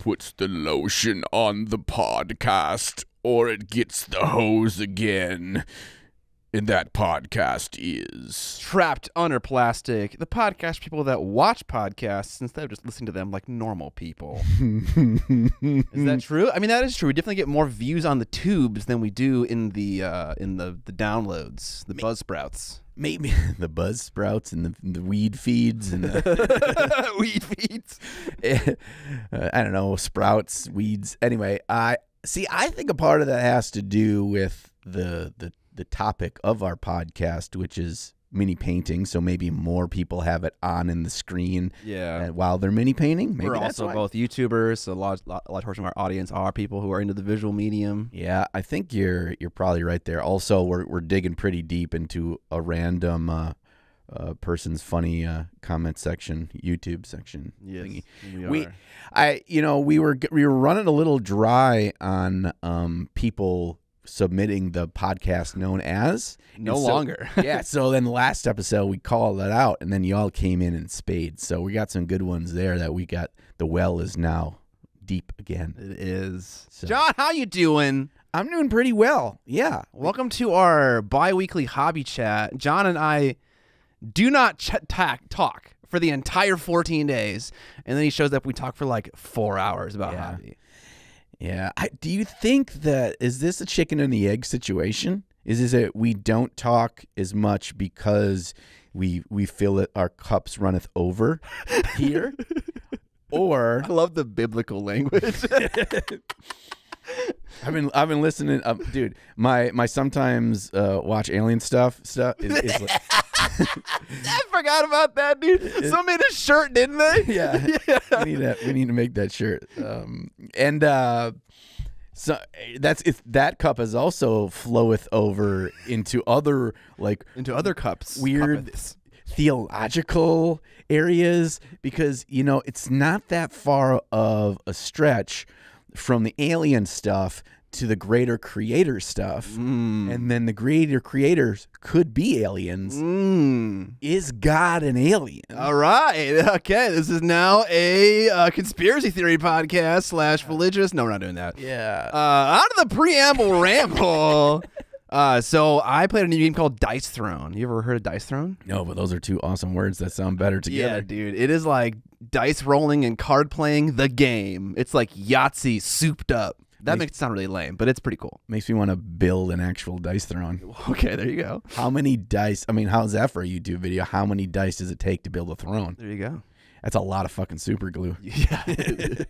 puts the lotion on the podcast or it gets the hose again. And that podcast is. Trapped Under Plastic, the podcast people that watch podcasts instead of just listening to them like normal people. is that true? I mean, that is true. We definitely get more views on the tubes than we do in the uh, in the the downloads, the buzz sprouts. Maybe the buzz sprouts and the, the weed feeds and the, Weed feeds. uh, I don't know sprouts, weeds. Anyway, I see. I think a part of that has to do with the the the topic of our podcast, which is mini painting. So maybe more people have it on in the screen Yeah. uh, while they're mini painting. Maybe We're also why. both YouTubers, so a lot, lot, a large portion of our audience are people who are into the visual medium. Yeah, I think you're you're probably right there. Also, we're we're digging pretty deep into a random uh, uh, person's funny uh, comment section, YouTube section. thingy. we, We- I you know we were we were running a little dry on um, people submitting the podcast known as no so- longer. yeah. So then the last episode we called that out, and then y'all came in in spades. So we got some good ones there. That we got. The well is now deep again. it is. So- Jon, how you doing? I'm doing pretty well. Yeah. Welcome to our bi-weekly hobby chat. Jon and I do not ch- tack, talk for the entire 14 days, and then he shows up. We talk for like four hours about Yeah. hobby. Yeah. I, do you think that is this a chicken and the egg situation? Is is it we don't talk as much because we we feel that our cups runneth over here, or I love the biblical language. I've been I've been listening, um, dude. My my sometimes uh, watch alien stuff stuff is, is like, I forgot about that, dude. Someone made a shirt, didn't they? yeah. We need to we need to make that shirt. Um, and uh, so that's if that cup is also floweth over into other like Into other cups. Weird. Cups. theological areas because you know it's not that far of a stretch from the alien stuff to the greater creator stuff Mm. and then the greater creators could be aliens Mm. is god an alien All right. Okay. This is now a uh, conspiracy theory podcast slash religious. No, we're not doing that. yeah Uh, out of the preamble ramble. Uh, so I played a new game called Dice Throne. You ever heard of Dice Throne? no but those are two awesome words that sound better together. Yeah, dude. It is like dice rolling and card playing the game. It's like Yahtzee souped up. That Makes- makes it sound really lame, but it's pretty cool. makes me want to build an actual dice throne Okay, there you go. how many dice i mean how's that for a youtube video how many dice does it take to build a throne There you go. that's a lot of fucking super glue Yeah.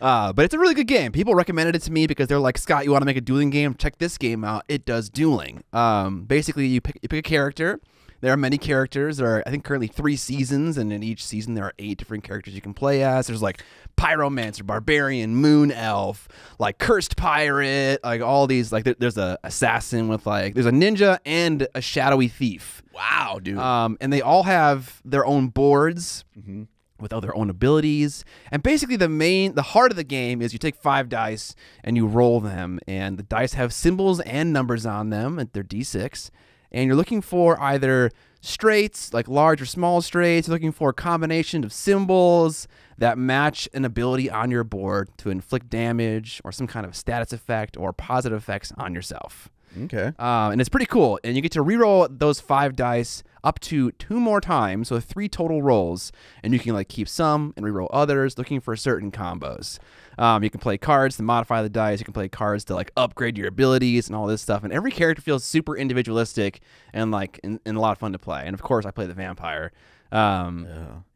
uh, but it's a really good game. People recommended it to me because they're like, Scott, you want to make a dueling game? Check this game out. It does dueling. Um, basically, you pick, you pick a character. There are many characters. There are, I think, currently three seasons, and in each season there are eight different characters you can play as. There's like pyromancer, barbarian, moon elf, like cursed pirate, like all these. Like there's a assassin with like there's a ninja and a shadowy thief. wow dude Um, and they all have their own boards Mhm. with all their own abilities. And basically, the main, the heart of the game is you take five dice and you roll them, and the dice have symbols and numbers on them, and they're d6. And you're looking for either straights, like large or small straights. You're looking for a combination of symbols that match an ability on your board to inflict damage or some kind of status effect or positive effects on yourself. okay Um, and it's pretty cool. And you get to reroll those five dice up to two more times, so three total rolls. And you can like keep some and reroll others, looking for certain combos. Um, you can play cards to modify the dice. You can play cards to like upgrade your abilities and all this stuff. And every character feels super individualistic and like and, and a lot of fun to play. And of course, I play the vampire. Um,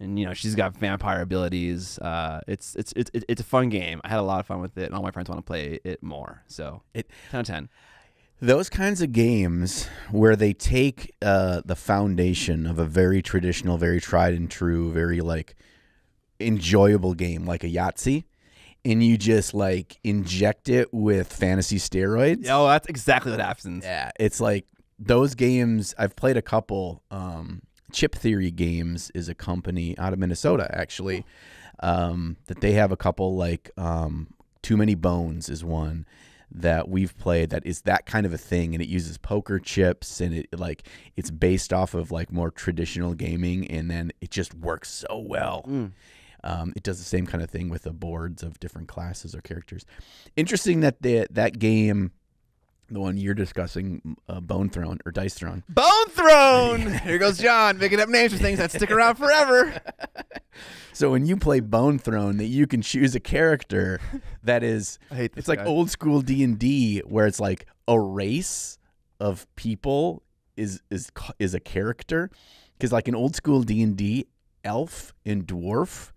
and you know she's got vampire abilities. Uh, it's it's it's it's a fun game. I had a lot of fun with it, and all my friends want to play it more. So It- ten out of ten. those kinds of games where they take uh, the foundation of a very traditional, very tried and true, very like enjoyable game like a Yahtzee, and you just like inject it with fantasy steroids. Oh, that's exactly what happens. Yeah, it's like those games. I've played a couple. Um, Chip Theory Games is a company out of Minnesota, actually. Um, that they have a couple like um, Too Many Bones is one that we've played that is that kind of a thing, and it uses poker chips, and it like it's based off of like more traditional gaming, and then it just works so well. Mm. Um, it does the same kind of thing with the boards of different classes or characters. Interesting that the, that game, the one you're discussing, uh, Bone Throne or Dice Throne, Bone Throne. Here goes Jon making up names for things that stick around forever. So when you play Bone Throne, that you can choose a character that is I hate this it's like old school D and D where it's like a race of people is is is a character because like in old school D and D, elf and dwarf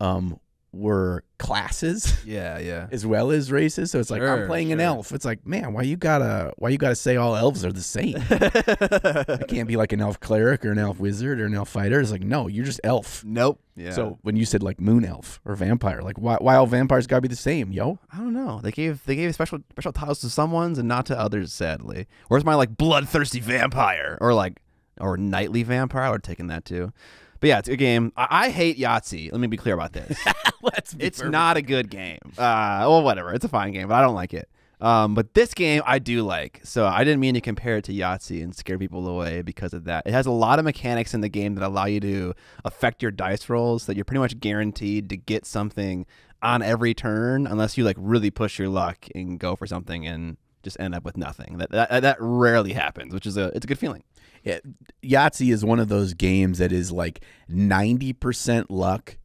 um were classes Yeah, yeah. as well as races. So it's like I'm Sure, playing an elf. It's like man, why you gotta why you gotta say all elves are the same? I can't be like an elf cleric or an elf wizard or an elf fighter. It's like no, you're just elf. nope. Yeah. So when you said like moon elf or vampire, like why why all vampires gotta be the same, yo? I don't know. They gave they gave special special titles to some ones and not to others, sadly. Where's my like bloodthirsty vampire or like or nightly vampire? I would have taken that too. But yeah, it's a game. I, I hate Yahtzee. Let me be clear about this. Let's be it's perfect. not a good game. Uh, well, whatever. It's a fine game, but I don't like it. Um, but this game I do like. So I didn't mean to compare it to Yahtzee and scare people away because of that. It has a lot of mechanics in the game that allow you to affect your dice rolls. That you're pretty much guaranteed to get something on every turn, unless you like really push your luck and go for something and just end up with nothing. That that, that rarely happens, which is a it's a good feeling. Yeah, Yahtzee is one of those games that is like 90% luck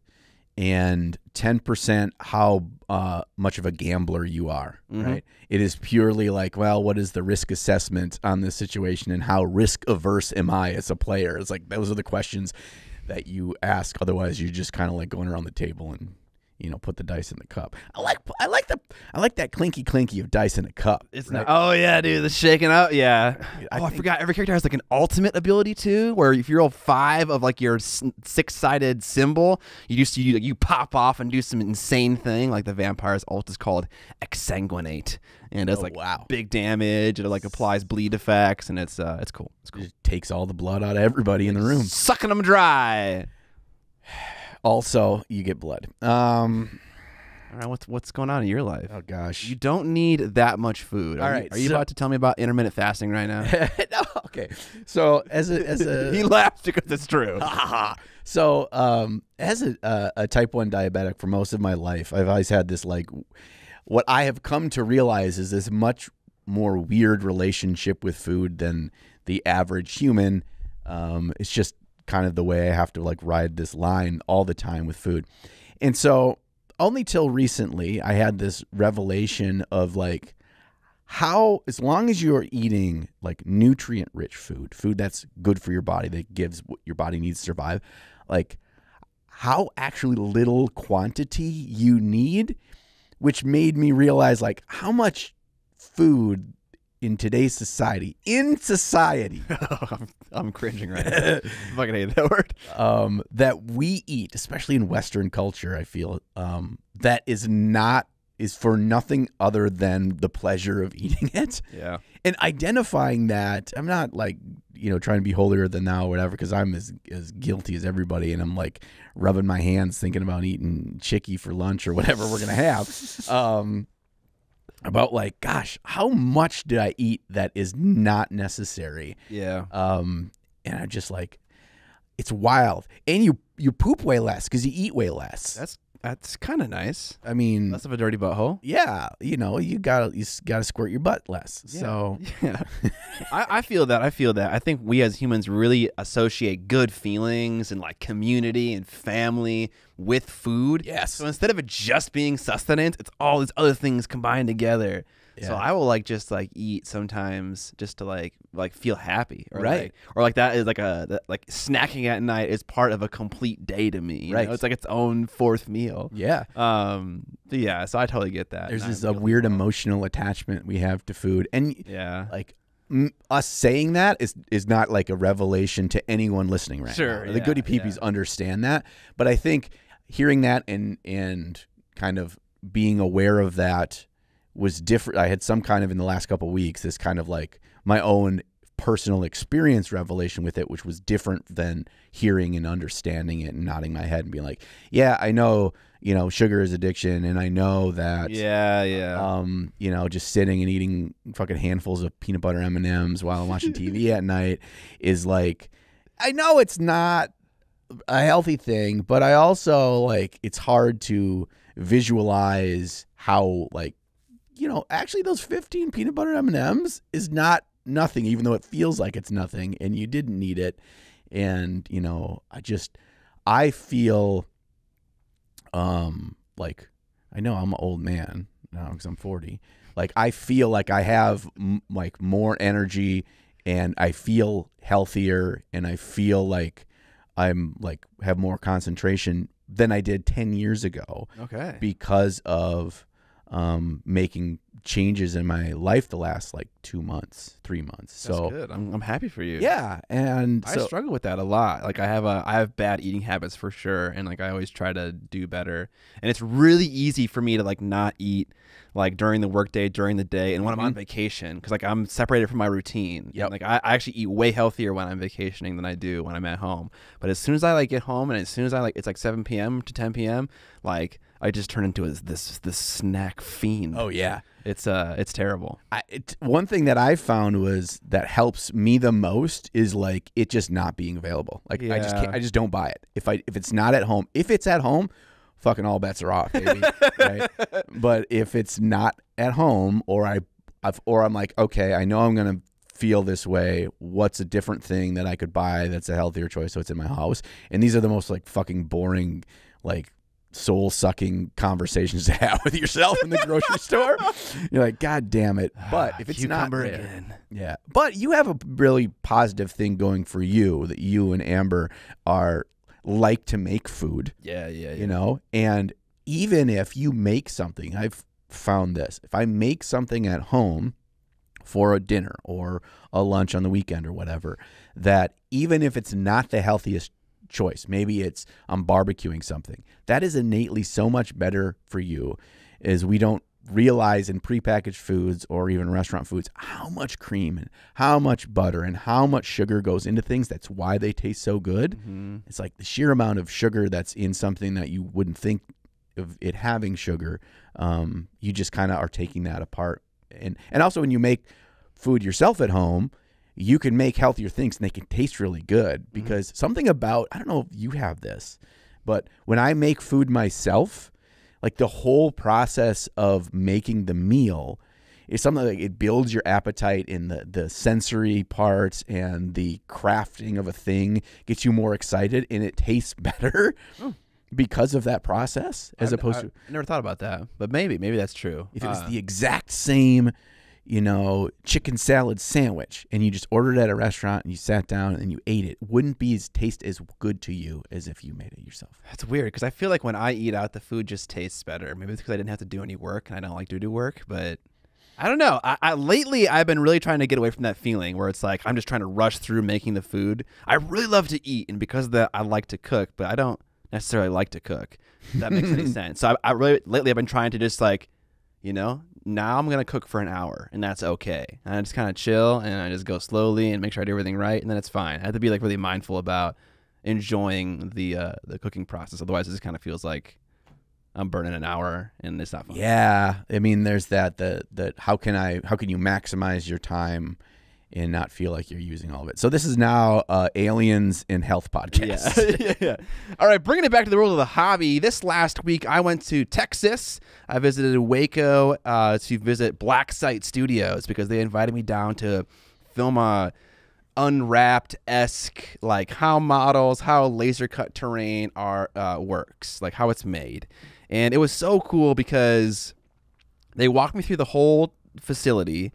and 10% how uh, much of a gambler you are, Mhm. right? It is purely like, well, what is the risk assessment on this situation and how risk averse am I as a player? It's like those are the questions that you ask. Otherwise, you're just kind of like going around the table and you know put the dice in the cup. I like I like the I like that clinky clinky of dice in a cup. It's right? not. Oh yeah, dude, the shaking up. Yeah. I oh, I forgot. Every character has like an ultimate ability too, where if you roll five of like your six sided symbol, you just you you pop off and do some insane thing. Like the vampire's ult is called exsanguinate, and it does Oh, like wow. big damage. It like applies bleed effects, and it's uh it's cool. It's cool. Just takes all the blood out of everybody in the room. Sucking them dry. Also, you get blood. Um, All right, what's what's going on in your life? oh gosh. You don't need that much food. Are All you- right, are you so- about to tell me about intermittent fasting right now? no, okay. So as a as he a laughs because it's true. so um as a uh, a type one diabetic for most of my life, I've always had this like what I have come to realize is this much more weird relationship with food than the average human. Um, it's just kind of the way I have to like ride this line all the time with food, and so only till recently I had this revelation of like how as long as you're eating like nutrient rich food food that's good for your body that gives what your body needs to survive like how actually little quantity you need which made me realize like how much food in today's society in society I'm, I'm cringing right now. I fucking hate that word. um, that we eat, especially in Western culture, I feel um, that is not is for nothing other than the pleasure of eating it Yeah. and identifying that. I'm not like you know trying to be holier than thou or whatever because I'm as as guilty as everybody, and I'm like rubbing my hands thinking about eating chicky for lunch or whatever we're gonna have. Um, about like, gosh, how much did I eat that is not necessary? Yeah. um, and I'm just like, it's wild, and you you poop way less because you eat way less. That's that's kind of nice. I mean, Less of a dirty butthole. yeah, you know, you got you got to squirt your butt less. So Yeah. I, I feel that. I feel that. I think we as humans really associate good feelings and like community and family with food. yes, So instead of it just being sustenance, it's all these other things combined together. So I will like just like eat sometimes just to like like feel happy, or Right. Like, or like that is like a that, like snacking at night is part of a complete day to me. you Right. know? It's like its own fourth meal. yeah. Um. yeah. So I totally get that. There's this a weird as well. emotional attachment we have to food, and Yeah. like us saying that is is not like a revelation to anyone listening right Sure, now. The yeah, goody peepees understand that, but I think hearing that and and kind of being aware of that was different. I had some kind of in the last couple of weeks this kind of like my own personal experience revelation with it, which was different than hearing and understanding it and nodding my head and being like, yeah, I know, you know, sugar is addiction, and I know that Yeah. Yeah. um, you know, just sitting and eating fucking handfuls of peanut butter M and M's while I'm watching TV at night is like, I know it's not a healthy thing, but I also like it's hard to visualize how like you know actually those 15 peanut butter M&Ms is not nothing even though it feels like it's nothing and you didn't need it and you know I just I feel um like I know I'm an old man now cuz I'm 40 like I feel like I have m- like more energy and I feel healthier and I feel like I'm like have more concentration than I did 10 years ago Okay. because of um, making changes in my life the last like two months, three months. That's So good. I'm, I'm happy for you. yeah, and I so struggle with that a lot. Like I have a I have bad eating habits for sure and like I always try to do better. And it's really easy for me to like not eat like during the workday, during the day, and when I'm on vacation cuz like I'm separated from my routine. Yeah, like I, I actually eat way healthier when I'm vacationing than I do when I'm at home. But as soon as I like get home and as soon as I like it's like 7 p.m. to 10 p.m., like I just turn into this this, this snack fiend. oh yeah. It's uh it's terrible. I, it, one thing that I found was that helps me the most is like it just not being available. Like I just can't, I just don't buy it. If I if it's not at home, if it's at home, fucking all bets are off, baby. right? But if it's not at home, or I, I've, or I'm like, okay, I know I'm gonna feel this way. What's a different thing that I could buy that's a healthier choice? So it's in my house. And these are the most like fucking boring, like soul sucking conversations to have with yourself in the grocery store. You're like, God damn it. Ah, but if it's not there, again. yeah. But you have a really positive thing going for you that you and Amber are like to make food, Yeah, yeah, yeah. you know? And even if you make something, I've found this. If I make something at home for a dinner or a lunch on the weekend or whatever, that even if it's not the healthiest choice, maybe it's I'm barbecuing something, that is innately so much better for you is we don't realize in prepackaged foods or even restaurant foods how much cream and how much butter and how much sugar goes into things. That's why they taste so good. Mhm. It's like the sheer amount of sugar that's in something that you wouldn't think of it having sugar. Um, you just kind of are taking that apart, and and also when you make food yourself at home, you can make healthier things and they can taste really good because something about I don't know if you have this, but when I make food myself, like the whole process of making the meal is something like it builds your appetite in the the sensory parts and the crafting of a thing gets you more excited and it tastes better because of that process as I- opposed I, to I never thought about that, but maybe maybe that's true. if it was Uh, the exact same you know chicken salad sandwich and you just ordered at a restaurant and you sat down and you ate it wouldn't be as taste as good to you as if you made it yourself that's weird because I feel like when I eat out, the food just tastes better. Maybe it's because I didn't have to do any work and I don't like to do work, but. I don't know. I, I lately I've been really trying to get away from that feeling where it's like I'm just trying to rush through making the food. I really love to eat, and because of that, I like to cook, but I don't necessarily like to cook. If that makes any sense. So I, I really lately I've been trying to just like, you know, now I'm gonna cook for an hour, and that's okay. And I just kind of chill, and I just go slowly and make sure I do everything right, and then it's fine. I have to be like really mindful about enjoying the uh, the cooking process. Otherwise, it just kind of feels like I'm burning an hour, and it's not fun. yeah i mean there's that the the how can i how can you maximize your time and not feel like you're using all of it so this is now uh aliens in health podcast Yeah. yeah. All right, bringing it back to the world of the hobby. This last week, I went to Texas. I visited Waco uh, to visit Black Site Studios because they invited me down to film a unwrapped esque like how models, how laser cut terrain are uh, works, like how it's made, and it was so cool because they walked me through the whole facility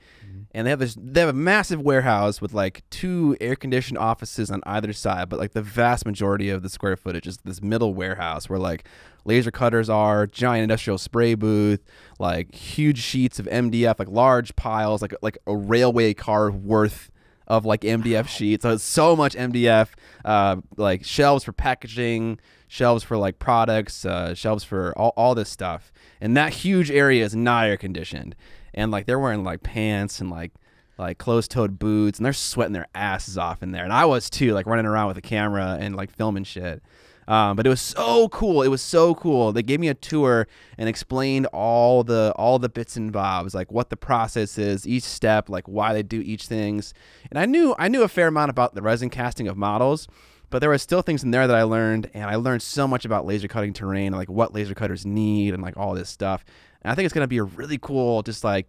and they have this they have a massive warehouse with like two air conditioned offices on either side but like the vast majority of the square footage is this middle warehouse where like laser cutters are giant industrial spray booth like huge sheets of mdf like large piles like like a railway car worth of like MDF sheets. So it's so much MDF, uh, like shelves for packaging, shelves for like products, uh, shelves for all, all this stuff. And that huge area is not air conditioned. And like they're wearing like pants and like like closed-toed boots and they're sweating their asses off in there. And I was too, like running around with a camera and like filming shit. Um, but it was so cool. It was so cool. They gave me a tour and explained all the all the bits and bobs, like what the process is, each step, like why they do each things. And I knew I knew a fair amount about the resin casting of models, but there were still things in there that I learned, and I learned so much about laser cutting terrain, and like what laser cutters need, and like all this stuff. And I think it's gonna be a really cool, just like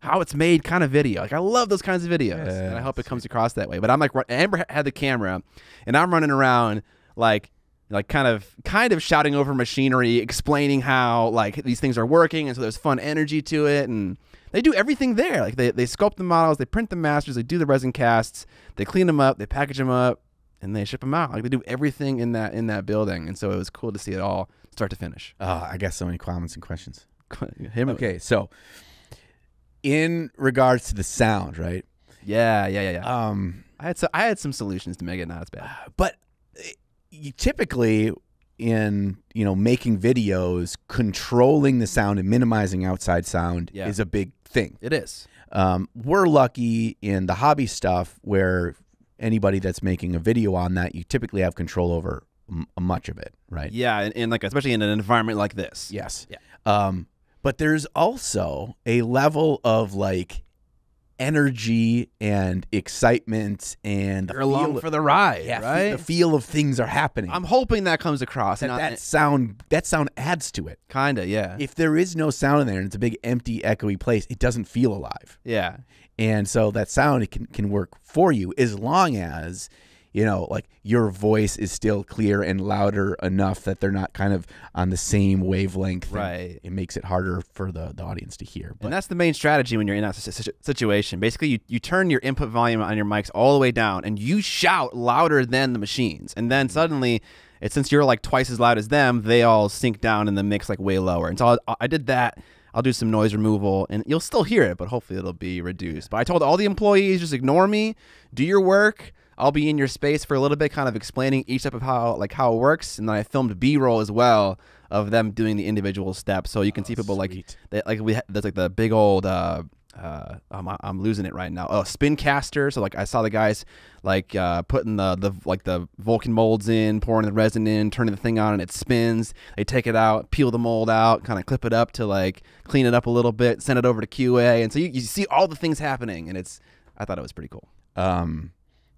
how it's made kind of video. Like I love those kinds of videos, and I hope it comes across that way. But I'm like, Amber had the camera, and I'm running around like like kind of kind of shouting over machinery explaining how like these things are working and so there's fun energy to it and they do everything there like they, they sculpt the models they print the masters they do the resin casts they clean them up they package them up and they ship them out like they do everything in that in that building and so it was cool to see it all start to finish Oh, I got so many comments and questions. Him- Okay, so in regards to the sound, right? yeah yeah yeah yeah Um, i had so, i had some solutions to make it not as bad but uh, you typically in you know making videos, controlling the sound and minimizing outside sound Yeah. is a big thing. it is Um, we're lucky in the hobby stuff where anybody that's making a video on that, you typically have control over much of it, right? yeah and, and like especially in an environment like this Yes. Yeah. Um, but there's also a level of like energy and excitement and the you're along feel, for the ride yeah, right the feel of things are happening. i'm hoping that comes across that, and that sound that sound adds to it. kind of yeah If there is no sound in there and it's a big empty echoey place, it doesn't feel alive. yeah And so that sound it can, can work for you as long as, you know, like your voice is still clear and louder enough that they're not kind of on the same wavelength. and Right. It makes it harder for the, the audience to hear. But and that's the main strategy when you're in that si- si- situation. Basically, you, you turn your input volume on your mics all the way down and you shout louder than the machines. And then mm. suddenly, it's since you're like twice as loud as them, they all sink down in the mix like way lower. And so I, I did that. I'll do some noise removal and you'll still hear it, but hopefully it'll be reduced. But I told all the employees just ignore me, do your work. I'll be in your space for a little bit, kind of explaining each step of how like how it works, and then I filmed B-roll as well of them doing the individual steps, so you can see people like sweet. they, like we ha- there's like the big old uh uh I'm, I'm losing it right now. Oh, spin caster. So like I saw the guys like uh putting the the like the Vulcan molds in, pouring the resin in, turning the thing on, and it spins. They take it out, peel the mold out, kind of clip it up to like clean it up a little bit, send it over to QA, and so you, you see all the things happening, and it's I thought it was pretty cool. Um,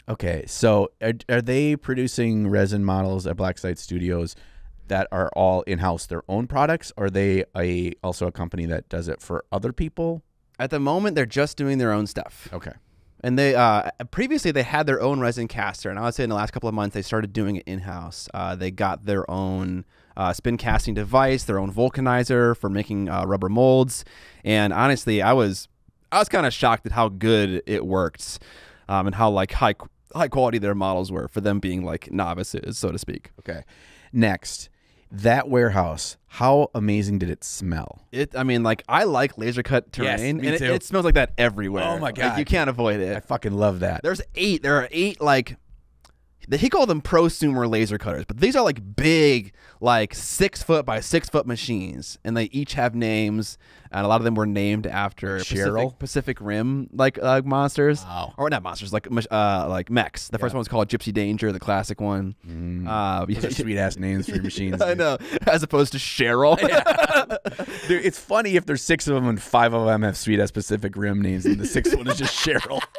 okay, so are, are they producing resin models at Black Site Studios that are all in house, their own products? Or are they a also a company that does it for other people? At the moment, they're just doing their own stuff. Okay. And they uh, previously they had their own resin caster, and I would say in the last couple of months they started doing it in house. Uh, they got their own uh, spin casting device, their own vulcanizer for making uh, rubber molds, and honestly, I was I was kind of shocked at how good it worked, um, and how like high high quality their models were for them being like novices, so to speak. Okay. Next, that warehouse. How amazing did it smell? It, I mean, like I like laser cut Yes, terrain, me and it, too. it smells like that everywhere. Oh my Like, God. you can't avoid it. I fucking love that. There's eight. There are eight like he called them prosumer laser cutters, but these are like big, like six foot by six foot machines, and they each have names, and a lot of them were named after Cheryl? Pacific, Pacific Rim like uh, monsters, Wow. or not monsters, like uh, like mechs. The first one was called Gipsy Danger, the classic one. Uh, Those sweet ass names for your machines. I know, as opposed to Cheryl. Dude, it's funny if there's six of them and five of them have sweet ass Pacific Rim names, and the sixth one is just Cheryl.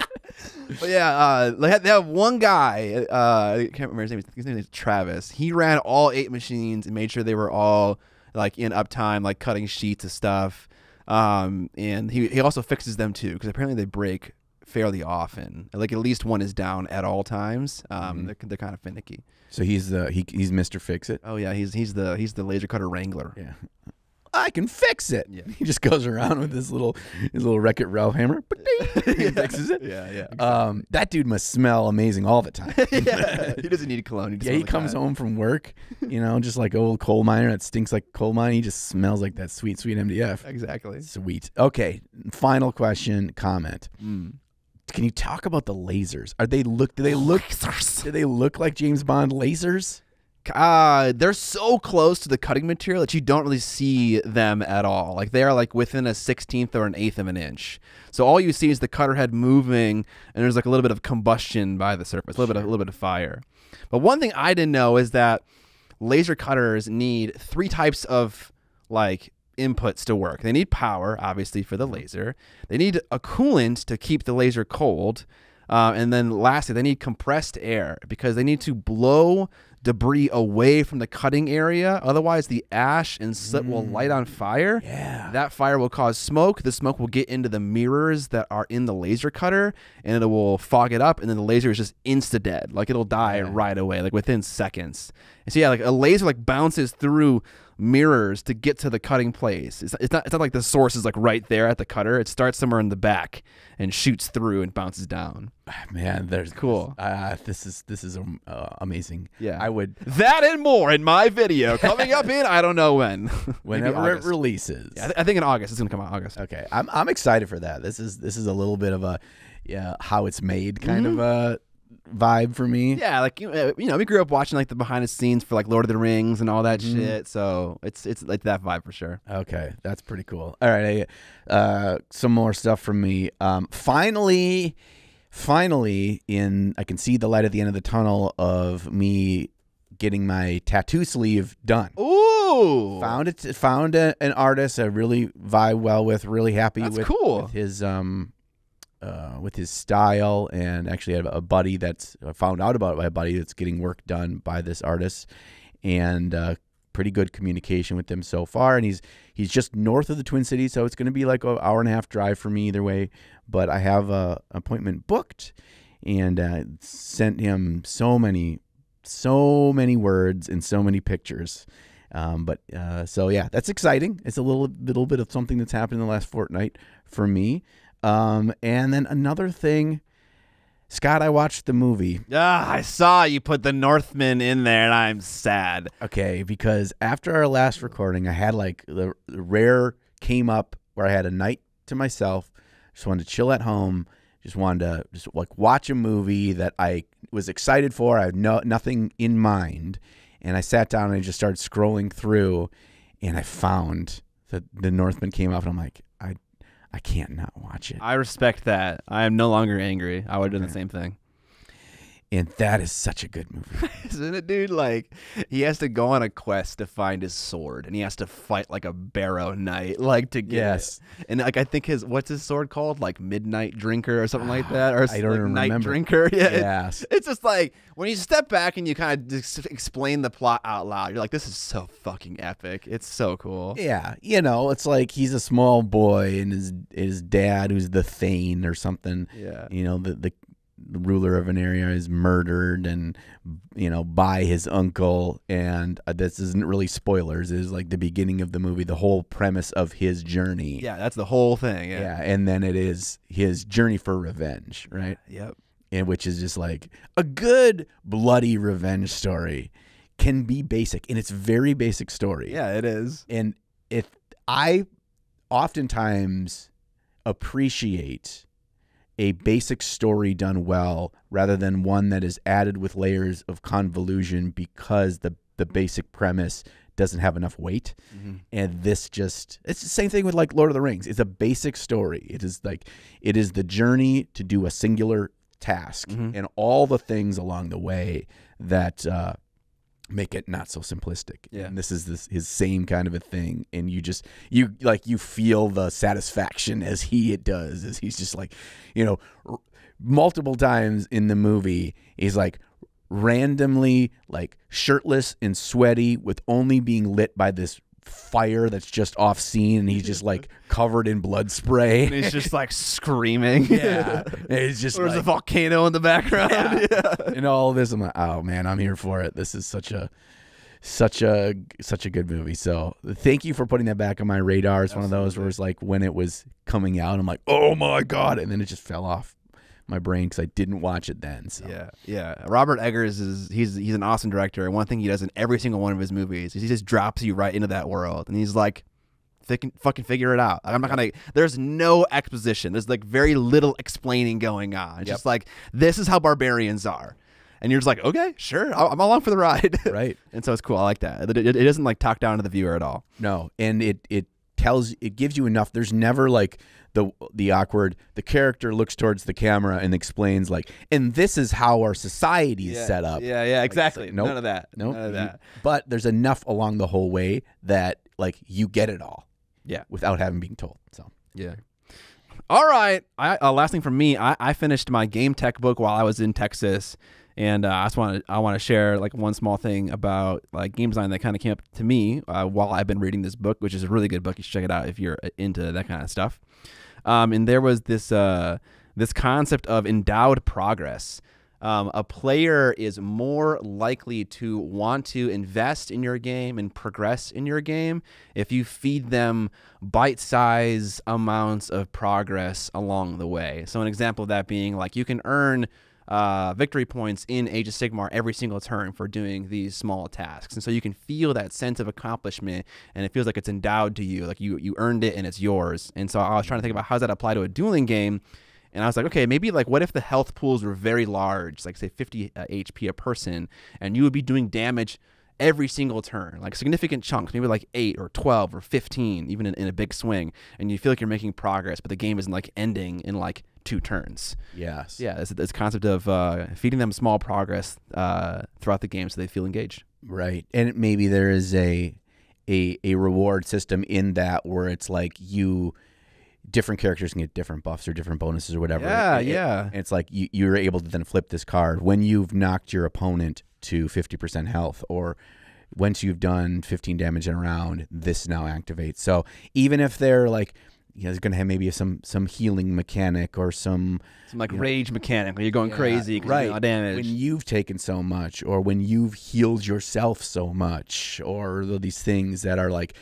But yeah, uh, they, have, they have one guy. Uh, I can't remember his name. His name is Travis. He ran all eight machines and made sure they were all like in uptime, like cutting sheets of stuff. Um, and he he also fixes them too because apparently they break fairly often. Like at least one is down at all times. Um, they're, they're kind of finicky. So he's the he, he's Mr. Fix It. Oh yeah, he's he's the he's the laser cutter wrangler. Yeah. I can fix it. Yeah. He just goes around with his little his little Wreck It Ralph hammer. He fixes it. Yeah, yeah. Um, that dude must smell amazing all the time. yeah. he doesn't need a cologne. He Yeah, he comes home from work, you know, just like old coal miner that stinks like coal mine. He just smells like that sweet, sweet MDF. Exactly. Sweet. Okay, final question, comment. Mm. Can you talk about the lasers? Are they look? Do they look? Do they look like James Bond lasers? Uh, they're so close to the cutting material that you don't really see them at all. Like they're like within a sixteenth or an eighth of an inch. So all you see is the cutter head moving, and there's like a little bit of combustion by the surface, a little bit of a little bit of fire. But one thing I didn't know is that laser cutters need three types of like inputs to work. They need power, obviously, for the laser. They need a coolant to keep the laser cold. Uh, and then lastly, they need compressed air because they need to blow debris away from the cutting area. Otherwise, the ash and soot will mm. light on fire. Yeah. That fire will cause smoke. The smoke will get into the mirrors that are in the laser cutter and it will fog it up. And then the laser is just insta dead. Like it'll die right away, like within seconds. And so, yeah, like a laser like bounces through mirrors to get to the cutting place. It's, it's not it's not like the source is like right there at the cutter. It starts somewhere in the back and shoots through and bounces down. Man, there's Cool. Uh, this is this is um, uh, amazing. Yeah. I would That and more in my video coming up in I don't know when. Whenever it releases. Yeah, I, th- I think in August it's gonna come out August. Okay, I'm I'm excited for that. This is this is a little bit of a yeah how it's made kind of a vibe for me. Yeah, like you, uh, you know, we grew up watching like the behind the scenes for like Lord of the Rings and all that Mm-hmm. shit. So it's it's like that vibe for sure. Okay, that's pretty cool. All right, I, uh, some more stuff from me. Um, finally, finally, in I can see the light at the end of the tunnel of me getting my tattoo sleeve done. Ooh, Found it. Found a, an artist I really vibe well with. Really happy That's with, cool. with his um, uh, with his style, and actually have a buddy that's found out about my buddy that's getting work done by this artist, and uh, pretty good communication with him so far. And he's he's just north of the Twin Cities, so it's going to be like an hour and a half drive for me either way. But I have a appointment booked, and uh, sent him so many so many words and so many pictures. Um, but uh, so yeah, that's exciting. It's a little little bit of something that's happened in the last fortnight for me. Um, and then another thing, Scott, I watched the movie. Ah, I saw you put the Northman in there, and I'm sad. Okay, because after our last recording, I had like the, the rare came up where I had a night to myself. Just wanted to chill at home. Just wanted to just like watch a movie that I was excited for. I had no nothing in mind, and I sat down and I just started scrolling through, and I found that the Northman came up, and I'm like, I, can't not watch it. I respect that. I am no longer angry. I would have done the same thing. And that is such a good movie. Isn't it, dude? Like he has to go on a quest to find his sword, and he has to fight like a barrow knight, like to get Yes. it. And like I think his what's his sword called? Like Midnight Drinker or something like that, or I don't like even Night remember. Drinker. Yeah, it- yes. it's just like when you step back and you kind of just explain the plot out loud. You're like, this is so fucking epic. It's so cool. Yeah, you know, it's like he's a small boy, and his his dad, who's the Thane or something, Yeah. you know, the the ruler of an area is murdered, and you know, by his uncle. And uh, this isn't really spoilers. It is like the beginning of the movie, the whole premise of his journey. Yeah, that's the whole thing. Yeah. yeah, and then it is his journey for revenge, right? Yep. and which is just like a good bloody revenge story can be basic, and it's very basic story. Yeah, it is. and if I oftentimes appreciate a basic story done well rather than one that is added with layers of convolution because the the basic premise doesn't have enough weight. And this just it's the same thing with like Lord of the Rings. It's a basic story. It is like it is the journey to do a singular task and all the things along the way that uh make it not so simplistic. Yeah. And this is this his same kind of a thing. And you just you like you feel the satisfaction as he it does, as he's just like, you know, r- multiple times in the movie, he's like randomly like shirtless and sweaty with only being lit by this fire that's just off scene and he's just like covered in blood spray. And he's just like screaming. yeah. And it's just There's a volcano in the background. Yeah. and all this I'm like, oh man, I'm here for it. This is such a such a such a good movie. So thank you for putting that back on my radar. It's one of those where it's like when it was coming out, I'm like, oh my god, and then it just fell off my brain because I didn't watch it then. So Yeah, yeah. Robert Eggers is he's he's an awesome director, and one thing he does in every single one of his movies is he just drops you right into that world, and he's like, "Fucking fucking figure it out." I'm not gonna. There's no exposition. There's like very little explaining going on. It's Yep. just like this is how barbarians are, and you're just like, okay, sure, I'm along for the ride. right. and so it's cool. I like that. It, it, it doesn't like talk down to the viewer at all. No, and it it tells it gives you enough. There's never like the the awkward. The character looks towards the camera and explains like, and this is how our society is set up. Yeah, yeah, exactly. like, nope, None of that. Nope. None of that. but there's enough along the whole way that like you get it all Yeah. without having being told. So Yeah. All right. I, uh, last thing from me, I, I finished my game tech book while I was in Texas, and uh, I just want to I want to share like one small thing about like game design that kind of came up to me uh, while I've been reading this book, which is a really good book. You should check it out if you're uh, into that kind of stuff. Um, and there was this uh, this concept of endowed progress. Um, a player is more likely to want to invest in your game and progress in your game if you feed them bite sized amounts of progress along the way. So, an example of that being like you can earn uh, victory points in Age of Sigmar every single turn for doing these small tasks. And so you can feel that sense of accomplishment and it feels like it's endowed to you, like you, you earned it and it's yours. And so I was trying to think about how does that apply to a dueling game? And I was like, okay, maybe like what if the health pools were very large, like say 50 uh, HP a person, and you would be doing damage every single turn, like significant chunks, maybe like 8 or 12 or 15, even in, in a big swing, and you feel like you're making progress, but the game isn't like ending in like two turns. Yes. Yeah, this concept of uh, feeding them small progress uh, throughout the game so they feel engaged. Right. And maybe there is a a a reward system in that where it's like you different characters can get different buffs or different bonuses or whatever. Yeah, It- yeah. and it's like you, you're able to then flip this card when you've knocked your opponent to 50% health or once you've done 15 damage in a round, this now activates. So even if they're like, you know, there's going to have maybe some some healing mechanic or some Some like You know- rage mechanic where you're going Yeah, crazy because right. you're damage. when you've taken so much or when you've healed yourself so much or these things that are like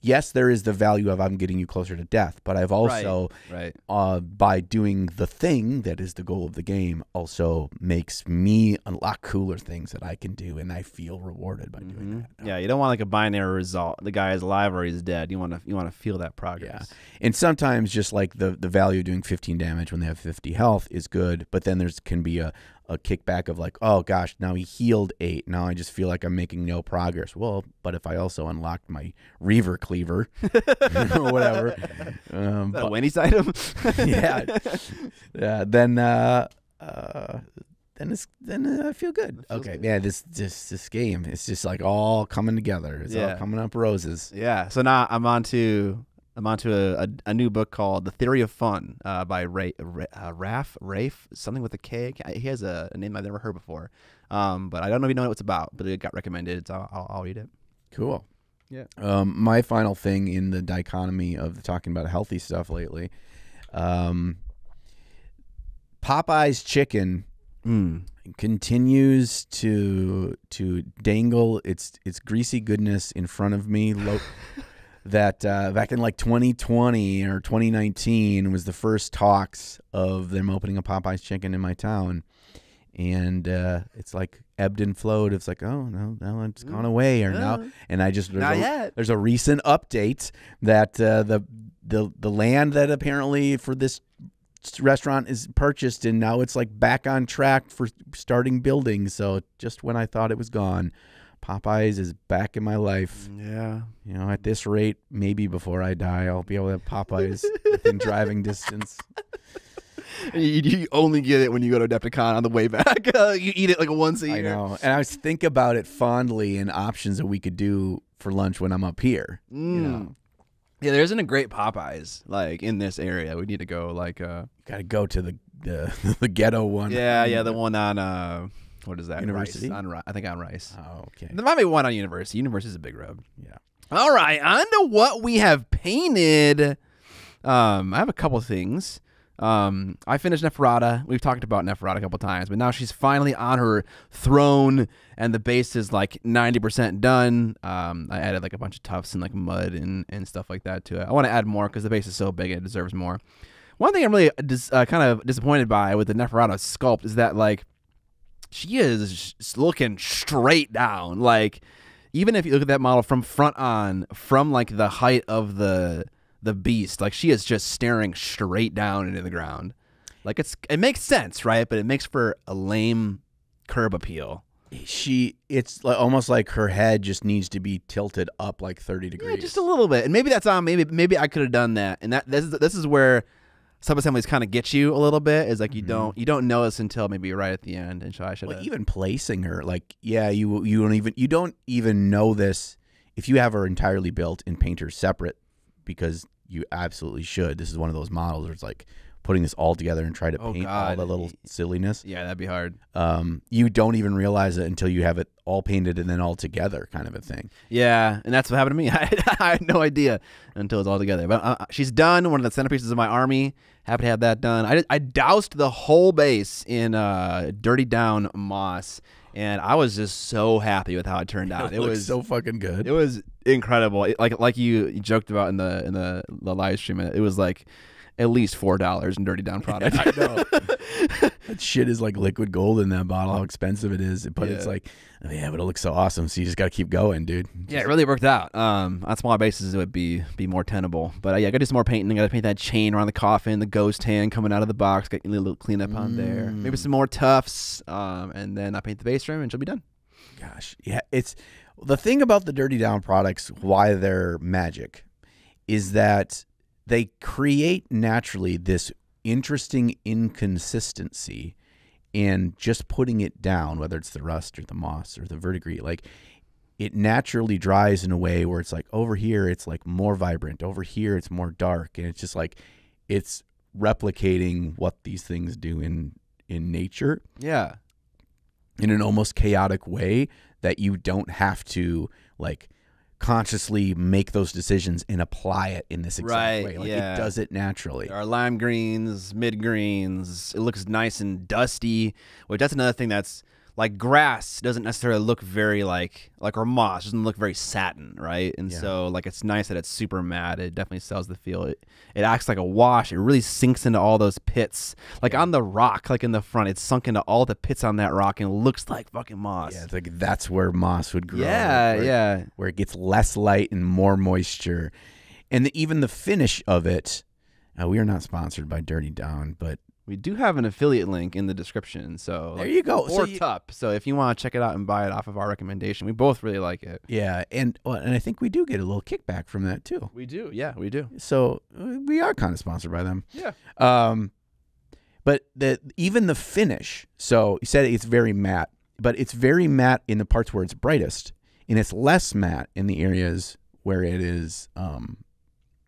yes there is the value of i'm getting you closer to death but i've also right. uh, by doing the thing that is the goal of the game also makes me a lot cooler things that i can do and i feel rewarded by doing Mhm. that Yeah, you don't want like a binary result. The guy is alive or he's dead. You want to you want to feel that progress. Yeah. and sometimes just like the the value of doing 15 damage when they have 50 health is good but then there's can be a a kickback of like oh gosh now he healed eight now i just feel like i'm making no progress well but if i also unlocked my reaver cleaver or whatever um, but- Wendy's item. yeah yeah then uh uh then it's then uh, I feel good. Okay, good. yeah. This this this game, it's just like all coming together. It's all coming up roses. Yeah. So now I'm on to I'm on to a, a, a new book called The Theory of Fun uh, by Ray, Ra- uh, Raf Rafe something with a K. He has a, a name I've never heard before. Um, but I don't even know what it's about. But it got recommended, so I'll, I'll read it. Cool. Yeah. Um, my final thing in the dichotomy of talking about healthy stuff lately, um, Popeye's chicken Mm. continues to to dangle its its greasy goodness in front of me. Lo- that uh, back in like 2020 or 2019 was the first talks of them opening a Popeye's chicken in my town, and uh, it's like ebbed and flowed. It's like oh no, no, it's gone away or now, and I just there's Not a, yet. there's a recent update that uh, the the the land that apparently for this restaurant is purchased and now it's like back on track for starting building. So just when I thought it was gone, Popeyes is back in my life. Yeah. You know, at this rate, maybe before I die, I'll be able to have Popeyes within driving distance. You, you only get it when you go to Adepticon on the way back. Uh, you eat it like a once a year. I know, and I was think about it fondly and options that we could do for lunch when I'm up here. Mm. You know, Yeah, there isn't a great Popeyes like in this area. We need to go like uh got to go to the the, the ghetto one. yeah yeah the one on uh what is that University? Rice. on Ri- I think on Rice. Oh, okay. There might be one on University. University is a big road. Yeah. All right, on to what we have painted. Um, I have a couple things. Um, I finished Neferata. We've talked about Neferata a couple times, but now she's finally on her throne, and the base is like ninety percent done. Um, I added like a bunch of tufts and like mud and, and stuff like that to it. I want to add more because the base is so big it deserves more. One thing I'm really dis- uh, kind of disappointed by with the Neferata sculpt is that like she is looking straight down. Like even if you look at that model from front on, from like the height of the the beast, like she is just staring straight down into the ground. Like it's it makes sense, right? But it makes for a lame curb appeal. She, it's like, almost like her head just needs to be tilted up like 30 degrees. Yeah, just a little bit. And maybe that's on maybe maybe I could have done that. And that this is this is where sub assemblies kind of get you a little bit. Is like you mm-hmm. don't you don't notice until maybe right at the end. And so I should Well, even placing her, like, yeah, you you don't even you don't even know this if you have her entirely built in paint her separate because you absolutely should. This is one of those models where it's like putting this all together and try to Oh, paint all God. the little silliness. Yeah, that'd be hard. Um, you don't even realize it until you have it all painted and then all together, kind of a thing. Yeah, and that's what happened to me. I, I had no idea until it's all together. But uh, she's done. One of the centerpieces of my army. Happy to have that done. I, I doused the whole base in uh, dirty down moss, and I was just so happy with how it turned out. It, looks was so fucking good. It was incredible. It- like like you, you joked about in the in the, the live stream. It was like at least four dollars in dirty down product. I know. that shit is like liquid gold in that bottle. How expensive it is, but it's like, oh, yeah, but it looks so awesome. So you just got to keep going, dude. Yeah, it really worked out. Um, on smaller bases, it would be be more tenable. But uh, yeah, I got to do some more painting. I got to paint that chain around the coffin, the ghost hand coming out of the box. Got a little cleanup on there. Maybe some more tufts. Um, and then I paint the base room, and she'll be done. Gosh, yeah, it's the thing about the Dirty Down products. Why they're magic is that they create naturally this interesting inconsistency in just putting it down, whether it's the rust or the moss or the verdigris. Like it naturally dries in a way where it's like over here it's like more vibrant, over here it's more dark, and it's just like it's replicating what these things do in in nature Yeah. in an almost chaotic way that you don't have to like consciously make those decisions and apply it in this exact Right, way. Like yeah. it does it naturally. There are lime greens, mid greens. It looks nice and dusty. Which that's another thing that's like grass doesn't necessarily look very like like or moss doesn't look very satin, right? And Yeah. so like it's nice that it's super matte. It definitely sells the feel. It it acts like a wash. It really sinks into all those pits. Like on the rock, like in the front, it's sunk into all the pits on that rock and it looks like fucking moss. Yeah, it's like that's where moss would grow. yeah, where, yeah. Where it gets less light and more moisture. And the, even the finish of it, uh, we are not sponsored by Dirty Down, but We do have an affiliate link in the description, so there you go. So or you- Tup. So if you want to check it out and buy it off of our recommendation, we both really like it. yeah, and well, and I think we do get a little kickback from that too. We do, yeah, we do. So uh, we are kind of sponsored by them. Yeah. Um, but the even the finish. So you said it's very matte, but it's very matte in the parts where it's brightest, and it's less matte in the areas where it is, um,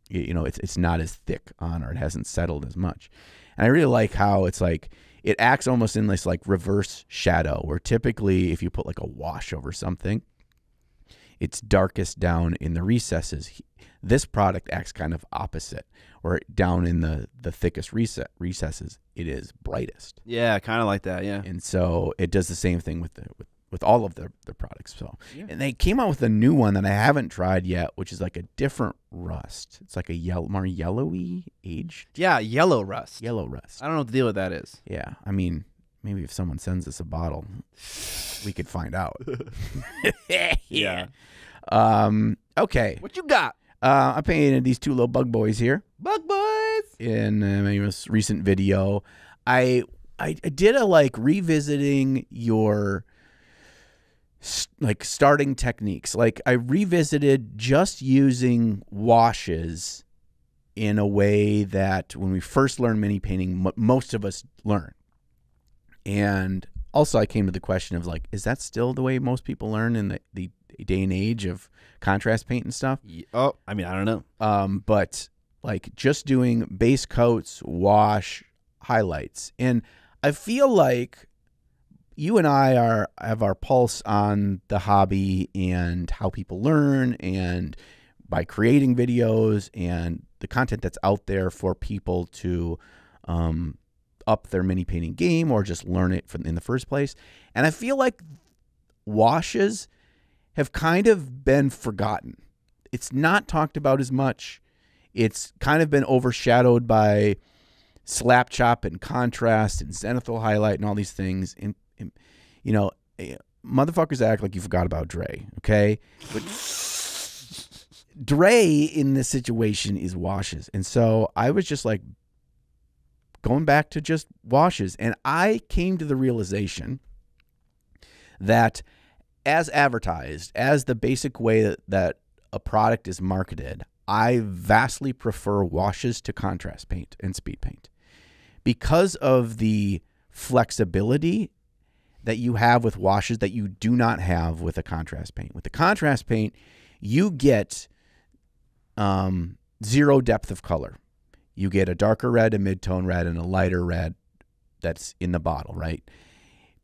you know, it's it's not as thick on or it hasn't settled as much. And I really like how it's like it acts almost in this like reverse shadow, where typically if you put like a wash over something, it's darkest down in the recesses. This product acts kind of opposite, where down in the the thickest reset recesses, it is brightest, Yeah, kind of like that. Yeah. and so it does the same thing with the with, with all of their their products. So, Yeah. and they came out with a new one that I haven't tried yet, which is like a different rust. It's like a yellow, more yellowy, aged Yeah, yellow rust. yellow rust. I don't know what the deal with that is. Yeah, I mean, maybe if someone sends us a bottle, we could find out. Yeah. Um. Okay. What you got? Uh, I painted these two little bug boys here Bug boys. in uh, my most recent video. I I, I did a like revisiting your like starting techniques. Like I revisited just using washes in a way that when we first learn mini painting, m- most of us learn. And also, I came to the question of like, is that still the way most people learn in the, the day and age of contrast paint and stuff? Ye- Oh, I mean, I don't know. um, but like just doing base coats, wash, highlights, and I feel like you and I are have our pulse on the hobby and how people learn, and by creating videos and the content that's out there for people to um, up their mini painting game or just learn it in the first place. And I feel like washes have kind of been forgotten. It's not talked about as much. It's kind of been overshadowed by slap chop and contrast and zenithal highlight and all these things. And you know, eh, motherfuckers act like you forgot about Dre, okay? But Dre in this situation is washes. And so I was just like going back to just washes. And I came to the realization that as advertised, as the basic way that, that a product is marketed, I vastly prefer washes to contrast paint and speed paint because of the flexibility that you have with washes that you do not have with a contrast paint. With the contrast paint, you get um, zero depth of color. You get a darker red, a mid-tone red, and a lighter red that's in the bottle, right?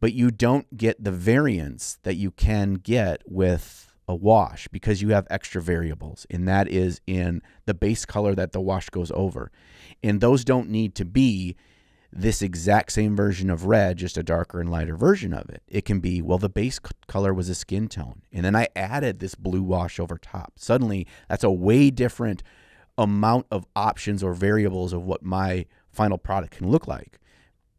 But you don't get the variance that you can get with a wash because you have extra variables, and that is in the base color that the wash goes over. And those don't need to be this exact same version of red, just a darker and lighter version of it. It can be, well, the base color was a skin tone, and then I added this blue wash over top. Suddenly, that's a way different amount of options or variables of what my final product can look like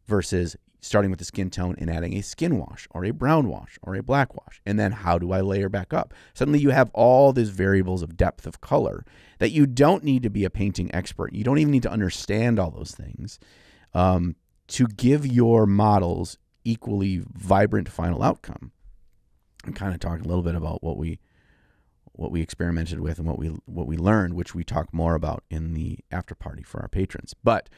versus starting with the skin tone and adding a skin wash or a brown wash or a black wash. And then how do I layer back up? Suddenly you have all these variables of depth of color that you don't need to be a painting expert. You don't even need to understand all those things um, to give your models equally vibrant final outcome. I'm kind of talking a little bit about what we what we experimented with and what we what we learned, which we talk more about in the after party for our patrons. But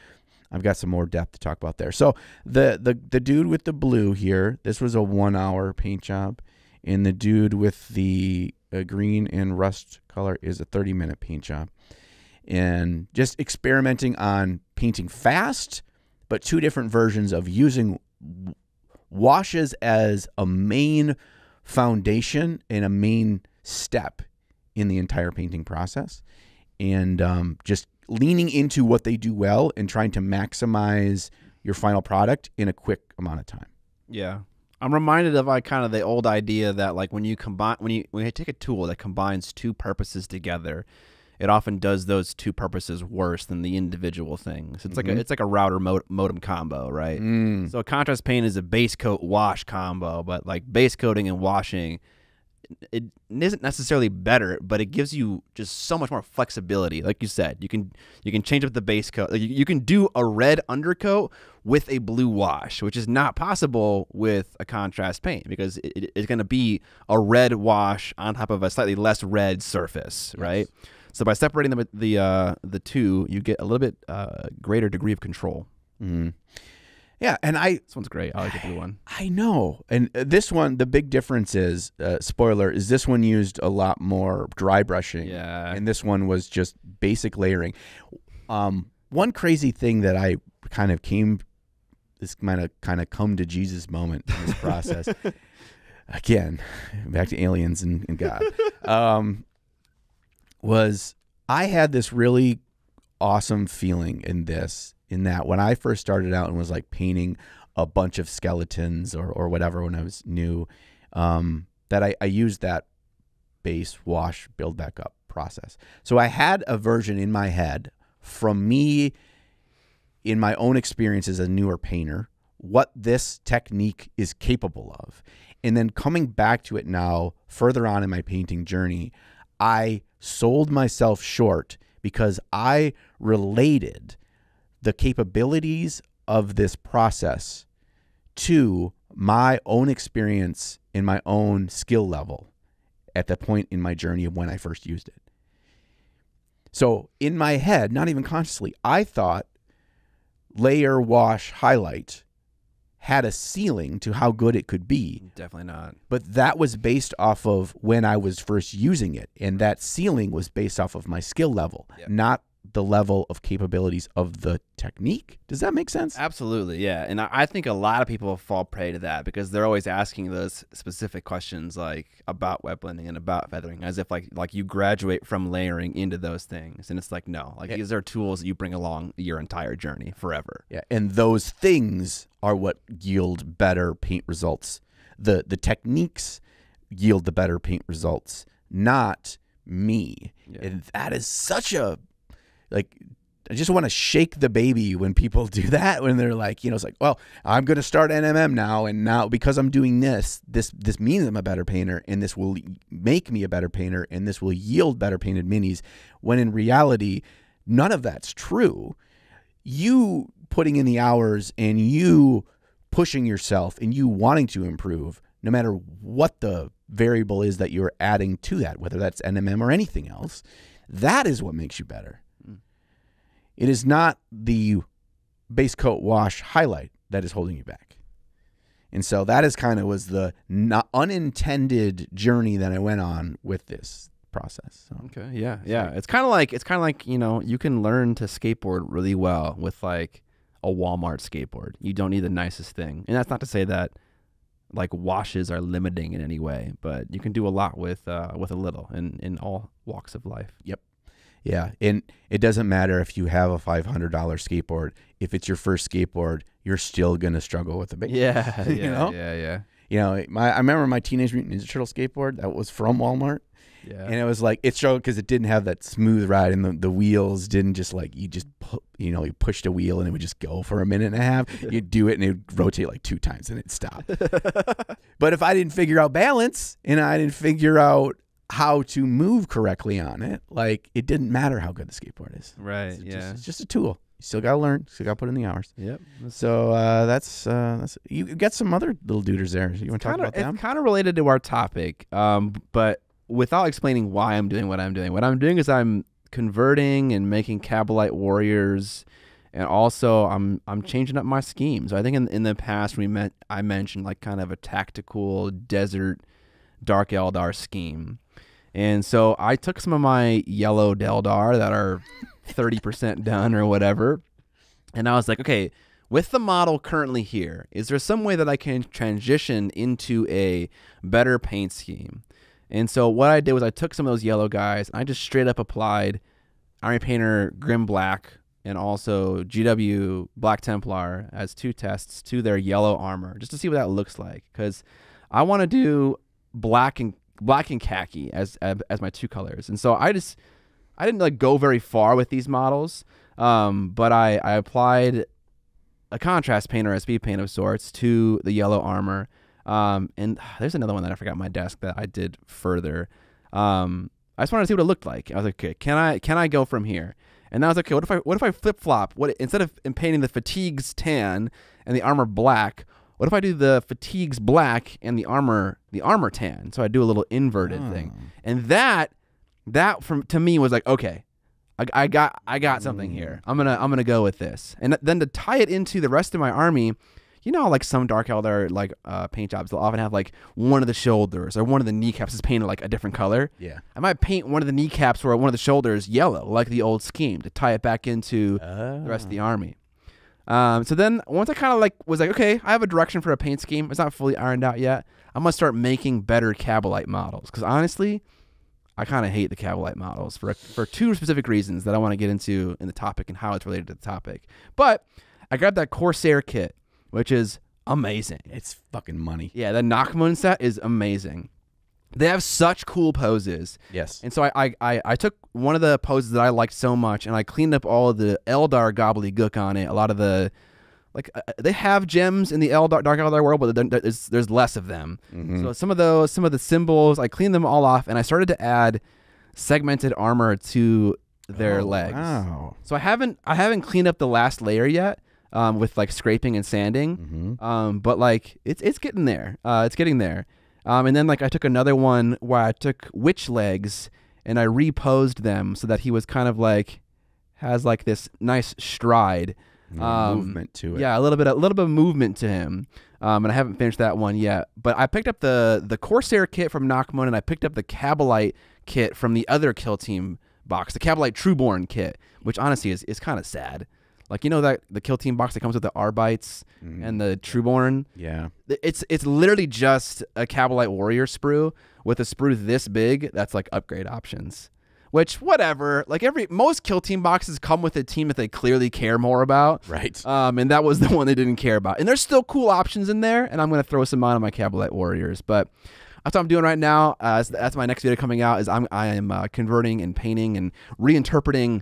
I've got some more depth to talk about there. So the the the dude with the blue here, this was a one hour paint job, and the dude with the uh, green and rust color is a 30 minute paint job, and just experimenting on painting fast, but two different versions of using washes as a main foundation and a main step in the entire painting process, and um, just leaning into what they do well and trying to maximize your final product in a quick amount of time. Yeah. I'm reminded of like kind of the old idea that like when you combine when you when you take a tool that combines two purposes together, it often does those two purposes worse than the individual things. It's like a Mhm. it's like a router mod- modem combo, right? Mm. So a contrast paint is a base coat wash combo, but like base coating and washing it isn't necessarily better, but it gives you just so much more flexibility. Like you said, you can you can change up the base coat. Like you, you can do a red undercoat with a blue wash, which is not possible with a contrast paint because it, it- it's going to be a red wash on top of a slightly less red surface, right? So by separating the the uh, the two, you get a little bit uh, greater degree of control. Mm. Yeah, and I This one's great. I like the blue one. I know. And uh, this one, the big difference is, uh, spoiler, is this one used a lot more dry brushing. Yeah. And this one was just basic layering. Um, one crazy thing that I kind of came, this kind of kind of come to Jesus moment in this process. Again, back to aliens and, and God. Um, was I had this really awesome feeling in this, in that when I first started out and was like painting a bunch of skeletons or, or whatever when I was new, um, that I, I used that base, wash, build back up process. So I had a version in my head from me in my own experience as a newer painter, what this technique is capable of. And then coming back to it now, further on in my painting journey, I sold myself short because I related the capabilities of this process to my own experience in my own skill level at the point in my journey of when I first used it. So in my head, not even consciously, I thought layer, wash, highlight had a ceiling to how good it could be. Definitely not. But that was based off of when I was first using it. And that ceiling was based off of my skill level, Yeah. not the level of capabilities of the technique. Does that make sense? Absolutely, yeah. And I, think a lot of people fall prey to that because they're always asking those specific questions like about wet blending and about feathering, as if like like you graduate from layering into those things. And it's like no, like Yeah. these are tools that you bring along your entire journey forever. Yeah, and those things are what yield better paint results. The the techniques yield the better paint results, not me. Yeah. And that is such a like I just want to shake the baby when people do that when they're like, you know, it's like, well, I'm going to start NMM now and now because I'm doing this, this this means I'm a better painter and this will make me a better painter and this will yield better painted minis when in reality none of that's true you putting in the hours and you pushing yourself and you wanting to improve, no matter what the variable is that you're adding to that, whether that's NMM or anything else, that is what makes you better. It is not the base coat wash highlight that is holding you back. And so that is kind of was the not unintended journey that I went on with this process. So. Okay. Yeah. Yeah. It's kind of like it's kind of like you know you can learn to skateboard really well with like a Walmart skateboard. You don't need the nicest thing, and that's not to say that like washes are limiting in any way, but you can do a lot with uh, with a little in in all walks of life. Yeah, and it doesn't matter if you have a five hundred dollar skateboard. If it's your first skateboard, you're still gonna struggle with the base. Yeah. You Yeah. know? Yeah. Yeah. You know, my I remember my Teenage Mutant Ninja Turtle skateboard that was from Walmart, Yeah. and it was like it struggled because it didn't have that smooth ride, and the, the wheels didn't just like you just pu- you know you pushed a wheel and it would just go for a minute and a half. You'd do it and it would rotate like two times and it'd stop. but if I didn't figure out balance and I didn't figure out how to move correctly on it, like it didn't matter how good the skateboard is. right. It's yeah. just, it's just a tool. You still gotta learn. Still gotta put in the hours. yep. So uh, that's uh, that's you got some other little duders there. You want to talk about them? It's kind of related to our topic, um, but without explaining why I'm doing what I'm doing. What I'm doing is I'm converting and making Kabalite warriors, and also I'm I'm changing up my scheme. So I think in in the past we met I mentioned like kind of a tactical desert Dark Eldar scheme, and so I took some of my yellow Deldar that are thirty percent done or whatever, and I was like, okay, with the model currently here, is there some way that I can transition into a better paint scheme? And so what I did was I took some of those yellow guys and I just straight up applied Army Painter Grim Black and also GW Black Templar as two tests to their yellow armor just to see what that looks like because I want to do black and black and khaki as, as my two colors. And so I just I didn't like go very far with these models, um, but I I applied a contrast paint or speed paint of sorts to the yellow armor. Um, and there's another one that I forgot my desk that I did further. Um, I just wanted to see what it looked like. I was like, okay, can I can I go from here? And I was like, okay, what if I what if I flip flop? What instead of painting the fatigues tan and the armor black, what if I do the fatigues black and the armor the armor tan? So I do a little inverted thing, Oh. and that that from to me was like, okay, I, I got I got something here. I'm gonna I'm gonna go with this, and then to tie it into the rest of my army. You know, like some Dark Eldar like uh, paint jobs, they'll often have like one of the shoulders or one of the kneecaps is painted like a different color. Yeah. I might paint one of the kneecaps or one of the shoulders yellow, like the old scheme, to tie it back into the rest of the army. Um, so then once I kind of like was like, okay, I have a direction for a paint scheme. It's not fully ironed out yet. I'm gonna start making better Kabalite models because honestly, I kind of hate the Kabalite models for for two specific reasons that I want to get into in the topic and how it's related to the topic. But I grabbed that Corsair kit, which is amazing. It's fucking money. Yeah, the Nachmund set is amazing. They have such cool poses. Yes. And so I, I, I, I took one of the poses that I liked so much and I cleaned up all of the Eldar gobbledygook on it. A lot of the, like, uh, they have gems in the Eldar, Dark Eldar world, but there's, there's less of them. Mhm. So some of those, some of the symbols, I cleaned them all off and I started to add segmented armor to their Oh, legs. Wow. So I haven't, I haven't cleaned up the last layer yet um, with like scraping and sanding. Mm-hmm. Um, but like it's it's getting there. Uh, it's getting there. Um, and then like I took another one where I took Wych legs and I reposed them so that he was kind of like has like this nice stride. Um, movement to it. Yeah, a little bit a little bit of movement to him. Um, and I haven't finished that one yet. But I picked up the the Corsair kit from Nachmund and I picked up the Kabalite kit from the other Kill Team box, the Kabalite Trueborn kit, which honestly is, is kind of sad. Like you know that the Kill Team box that comes with the Arbites Mhm. and the Trueborn. yeah. It's it's literally just a Kabalite Warrior sprue with a sprue this big. That's like upgrade options. Which whatever. Like every most Kill Team boxes come with a team that they clearly care more about. Right. Um, and that was the one they didn't care about. And there's still cool options in there, and I'm gonna throw some mine on my Kabalite Warriors. But that's what I'm doing right now. Uh, that's, that's my next video coming out. Is I'm I am uh, converting and painting and reinterpreting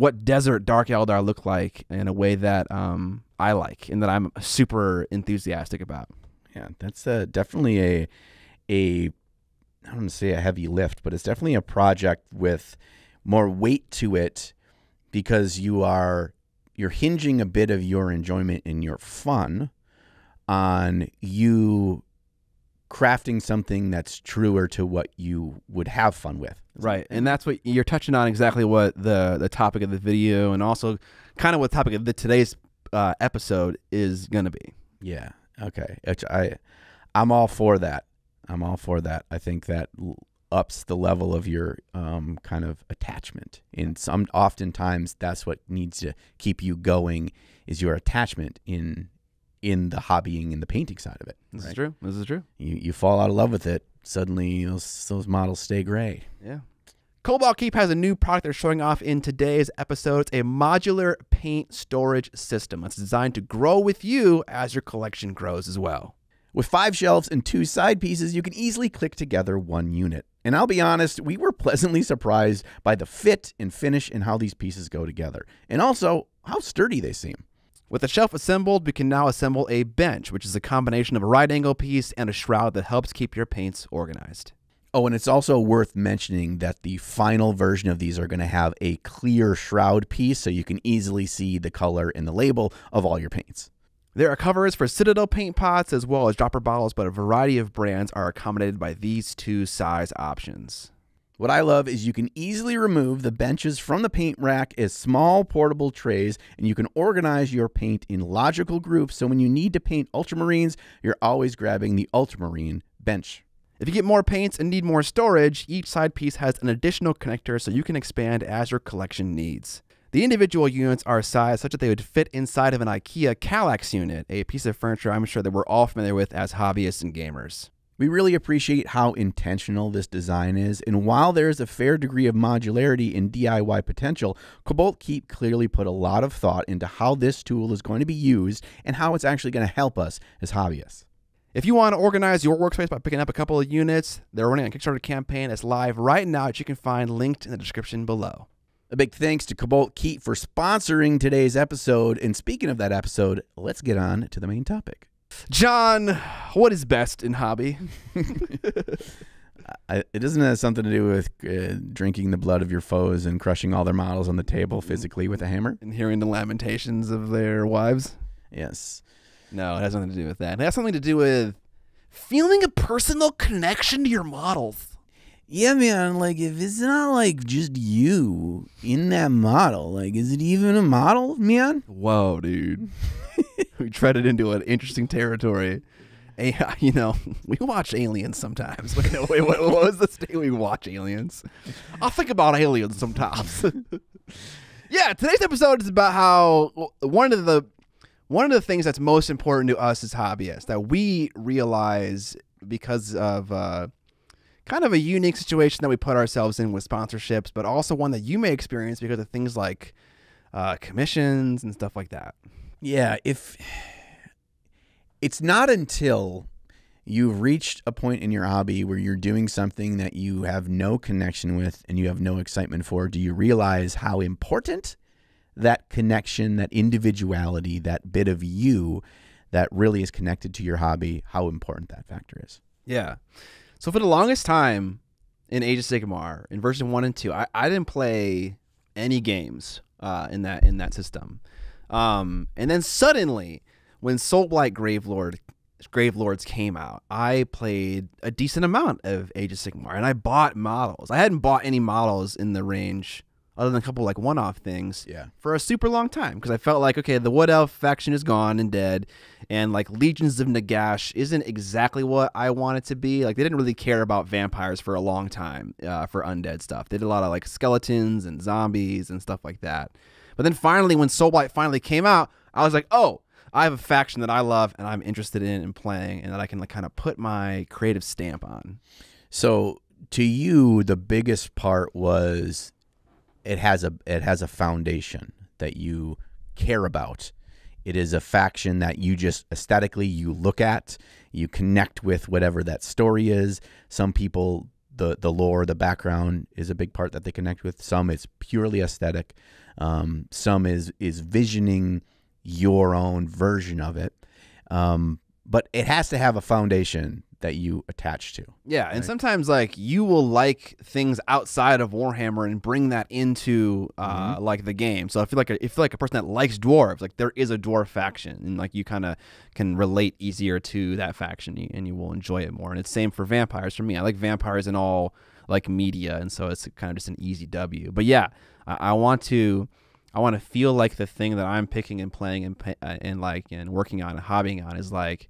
what Desert Dark Eldar look like in a way that um I like and that I'm super enthusiastic about. Yeah, that's uh, definitely a a I don't want to say a heavy lift, but it's definitely a project with more weight to it because you are you're hinging a bit of your enjoyment and your fun on you crafting something that's truer to what you would have fun with. Right, and that's what you're touching on exactly what the the topic of the video and also kind of what the topic of the today's uh, episode is gonna be. Yeah. Okay. Which I I'm all for that. I'm all for that. I think that ups the level of your um, kind of attachment. And some oftentimes that's what needs to keep you going is your attachment in in the hobbying and the painting side of it. This is right? true. This is true. You you fall out of love with it, suddenly those those models stay gray. Yeah. Cobalt Keep has a new product they're showing off in today's episode. It's a modular paint storage system that's designed to grow with you as your collection grows as well. With five shelves and two side pieces, you can easily click together one unit. And I'll be honest, we were pleasantly surprised by the fit and finish and how these pieces go together. And also how sturdy they seem. With the shelf assembled, we can now assemble a bench, which is a combination of a right angle piece and a shroud that helps keep your paints organized. Oh, and it's also worth mentioning that the final version of these are going to have a clear shroud piece so you can easily see the color and the label of all your paints. There are covers for Citadel paint pots as well as dropper bottles, but a variety of brands are accommodated by these two size options. What I love is you can easily remove the benches from the paint rack as small portable trays, and you can organize your paint in logical groups. So when you need to paint ultramarines, you're always grabbing the ultramarine bench. If you get more paints and need more storage, each side piece has an additional connector so you can expand as your collection needs. The individual units are sized such that they would fit inside of an IKEA Kallax unit, a piece of furniture I'm sure that we're all familiar with as hobbyists and gamers. We really appreciate how intentional this design is, and while there is a fair degree of modularity and DIY potential, Cobalt Keep clearly put a lot of thought into how this tool is going to be used and how it's actually going to help us as hobbyists. If you want to organize your workspace by picking up a couple of units, they're running a Kickstarter campaign that's live right now that you can find linked in the description below. A big thanks to Cobalt Keep for sponsoring today's episode. And speaking of that episode, let's get on to the main topic. Jon, what is best in hobby? I, it doesn't have something to do with uh, drinking the blood of your foes and crushing all their models on the table physically with a hammer. And hearing the lamentations of their wives? Yes. No, it has nothing to do with that. It has something to do with feeling a personal connection to your models. Yeah, man. Like, if it's not like just you in that model, like, is it even a model, man? Whoa, dude. we treaded into an interesting territory. A, you know, we watch aliens sometimes. Wait, wait, what, what was the state we watch aliens? I think about aliens sometimes. yeah, today's episode is about how one of the one of the things that's most important to us as hobbyists that we realize because of uh, kind of a unique situation that we put ourselves in with sponsorships, but also one that you may experience because of things like uh, commissions and stuff like that. Yeah, if it's not until you've reached a point in your hobby where you're doing something that you have no connection with and you have no excitement for, do you realize how important that connection, that individuality, that bit of you that really is connected to your hobby, how important that factor is? Yeah. So for the longest time in Age of Sigmar, in version one and two, I, I didn't play any games uh, in that in that system. Um, and then suddenly, when Soulblight Gravelord Gravelords came out, I played a decent amount of Age of Sigmar, and I bought models. I hadn't bought any models in the range other than a couple like one-off things Yeah. for a super long time because I felt like okay, the Wood Elf faction is gone and dead, and like Legions of Nagash isn't exactly what I want it to be. Like they didn't really care about vampires for a long time uh, for undead stuff. They did a lot of like skeletons and zombies and stuff like that. But then finally, when Soulblight finally came out, I was like, oh. I have a faction that I love and I'm interested in and playing, and that I can like kind of put my creative stamp on. So to you, the biggest part was it has a it has a foundation that you care about. It is a faction that you just aesthetically you look at, you connect with whatever that story is. Some people the the lore, the background is a big part that they connect with. Some it's purely aesthetic. Um, some is is visioning your own version of it. Um, but it has to have a foundation that you attach to. Yeah, and sometimes like you will like things outside of Warhammer and bring that into uh, like the game. So I feel like a, if like a person that likes dwarves, like there is a dwarf faction, and like you kind of can relate easier to that faction, and you will enjoy it more. And it's same for vampires for me. I like vampires in all like media, and so it's kind of just an easy W. But yeah, I, I want to. I want to feel like the thing that I'm picking and playing and uh, and like and working on and hobbying on is like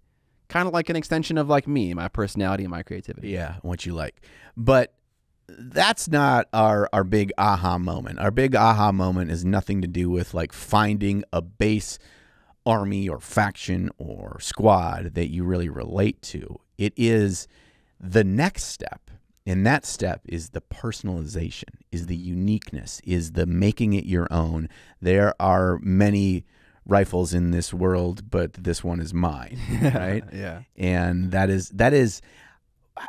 kind of like an extension of like me, my personality and my creativity. Yeah, what you like. But that's not our our big aha moment. Our big aha moment is nothing to do with like finding a base army or faction or squad that you really relate to. It is the next step. And that step is the personalization, is the uniqueness, is the making it your own. There are many rifles in this world, but this one is mine, right? yeah. and that is that is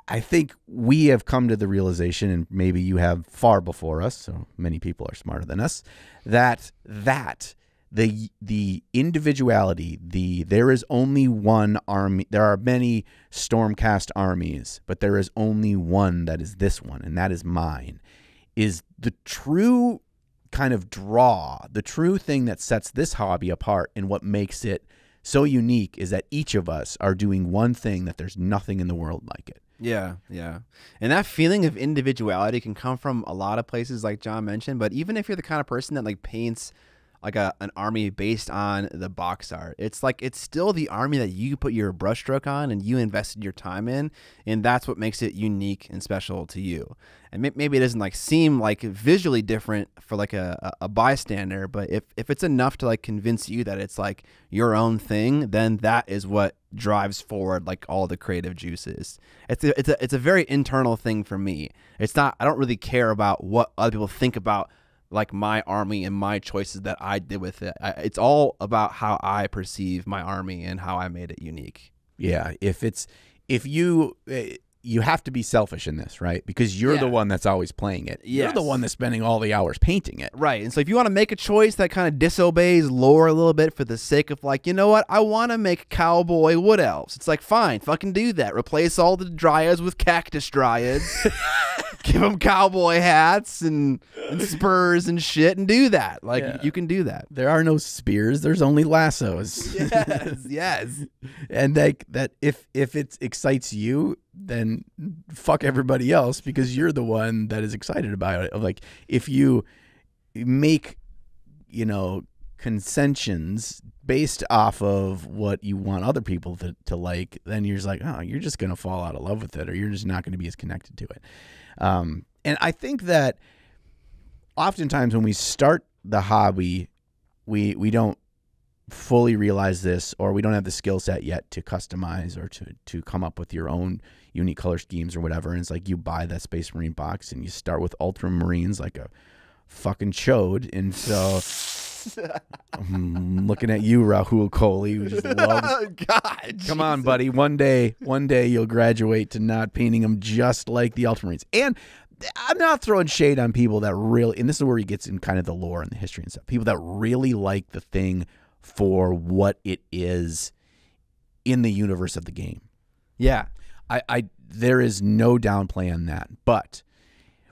i think we have come to the realization and maybe you have far before us so many people are smarter than us that that the the individuality the there is only one army there are many stormcast armies but there is only one that is this one and that is mine is the true kind of draw the true thing that sets this hobby apart and what makes it so unique is that each of us are doing one thing that there's nothing in the world like it. Yeah, yeah. And that feeling of individuality can come from a lot of places like Jon mentioned, but even if you're the kind of person that like paints like a an army based on the box art, it's like it's still the army that you put your brushstroke on and you invested your time in, and that's what makes it unique and special to you. And maybe it doesn't like seem like visually different for like a, a, bystander, but if if it's enough to like convince you that it's like your own thing, then that is what drives forward like all the creative juices. It's a, it's a it's a very internal thing for me. It's not I don't really care about what other people think about like my army and my choices that I did with it. I, it's all about how I perceive my army and how I made it unique. Yeah, if it's if you eh, you have to be selfish in this, right? Because you're the one that's always playing it. You're the one that's spending all the hours painting it. Right. And so if you want to make a choice that kind of disobeys lore a little bit for the sake of like, you know what, I want to make cowboy wood elves. It's like, fine, fucking do that. Replace all the dryads with cactus dryads. Give them cowboy hats and, and spurs and shit and do that. Like, Yeah. you can do that. There are no spears. There's only lassos. Yes, yes. and like that, if if it excites you, then fuck everybody else because you're the one that is excited about it. Like if you make, you know, concessions based off of what you want other people to, to like, then you're just like, oh, you're just gonna fall out of love with it, or you're just not gonna be as connected to it. Um, and I think that oftentimes when we start the hobby, we we don't fully realize this or we don't have the skill set yet to customize or to to come up with your own unique color schemes or whatever. And it's like you buy that Space Marine box and you start with Ultramarines like a fucking chode. And so I'm looking at you, Rahul Kohli, who just loves Oh, God. Come on, buddy. One day, one day you'll graduate to not painting them just like the Ultramarines. And I'm not throwing shade on people that really, and this is where he gets in kind of the lore and the history and stuff. People that really like the thing for what it is in the universe of the game. Yeah. I, I there is no downplay on that. But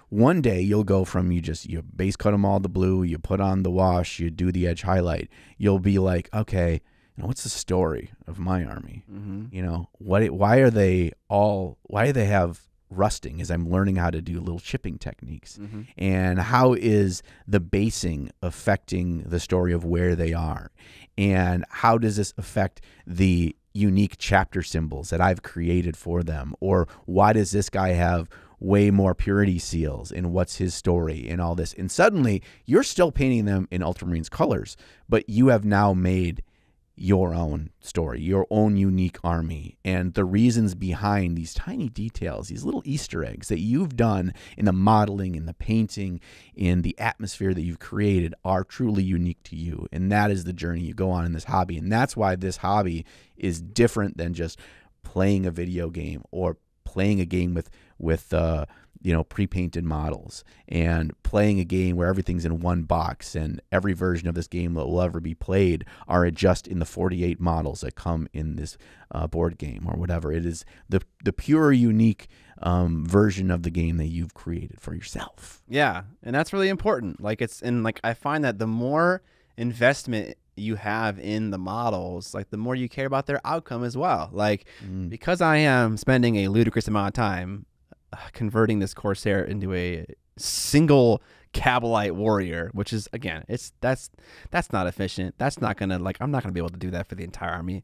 one day you'll go from you just you base cut them all the blue, you put on the wash, you do the edge highlight. You'll be like, okay, you know, what's the story of my army? Mm-hmm. You know, what? Why are they all? Why do they have rusting? As I'm learning how to do little chipping techniques, Mm-hmm. and how is the basing affecting the story of where they are, and how does this affect the unique chapter symbols that I've created for them, or why does this guy have way more purity seals and what's his story and all this and suddenly you're still painting them in ultramarines colors but you have now made your own story, your own unique army, and the reasons behind these tiny details, these little Easter eggs that you've done in the modeling, in the painting, in the atmosphere that you've created are truly unique to you. And that is the journey you go on in this hobby. And that's why this hobby is different than just playing a video game or playing a game with with uh, you know pre-painted models and playing a game where everything's in one box and every version of this game that will ever be played are just in the 48 models that come in this uh, board game or whatever it is the the pure unique um, version of the game that you've created for yourself Yeah, and that's really important. Like it's and like I find that the more investment you have in the models, like the more you care about their outcome as well. Like Mm. because I am spending a ludicrous amount of time converting this Corsair into a single Kabalite warrior, which is again, it's that's that's not efficient. That's not gonna like I'm not gonna be able to do that for the entire army.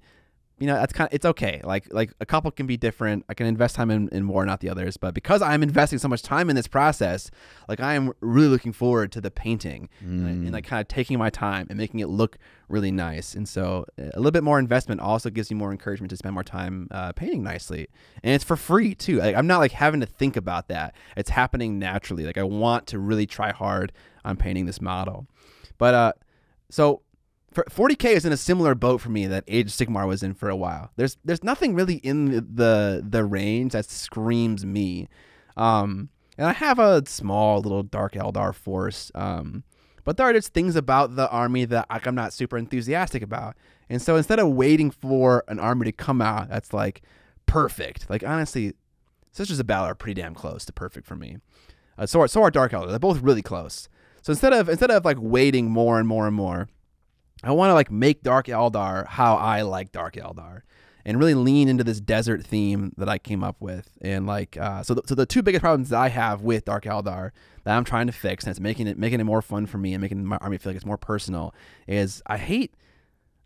You know that's kind of it's okay. Like like a couple can be different. I can invest time in, in more not the others. But because i'm investing so much time in this process like i am really looking forward to the painting and, and like kind of taking my time and making it look really nice. And so uh, a little bit more investment also gives you more encouragement to spend more time uh, painting nicely. And it's for free too. Like, i'm not like having to think about that. It's happening naturally. Like i want to really try hard on painting this model. But uh so 40k is in a similar boat for me that Age of Sigmar was in for a while. There's there's nothing really in the the, range that screams me. Um, and I have a small little Dark Eldar force. Um, but there are just things about the army that like, I'm not super enthusiastic about. And so instead of waiting for an army to come out that's like perfect, like honestly, Sisters of Battle are pretty damn close to perfect for me. Uh, so are, so are Dark Eldar. They're both really close. So instead of instead of like waiting more and more and more, I want to like make Dark Eldar how I like Dark Eldar, and really lean into this desert theme that I came up with. And like, uh, so the, so the two biggest problems that I have with Dark Eldar that I'm trying to fix, and it's making it making it more fun for me and making my army feel like it's more personal, is I hate.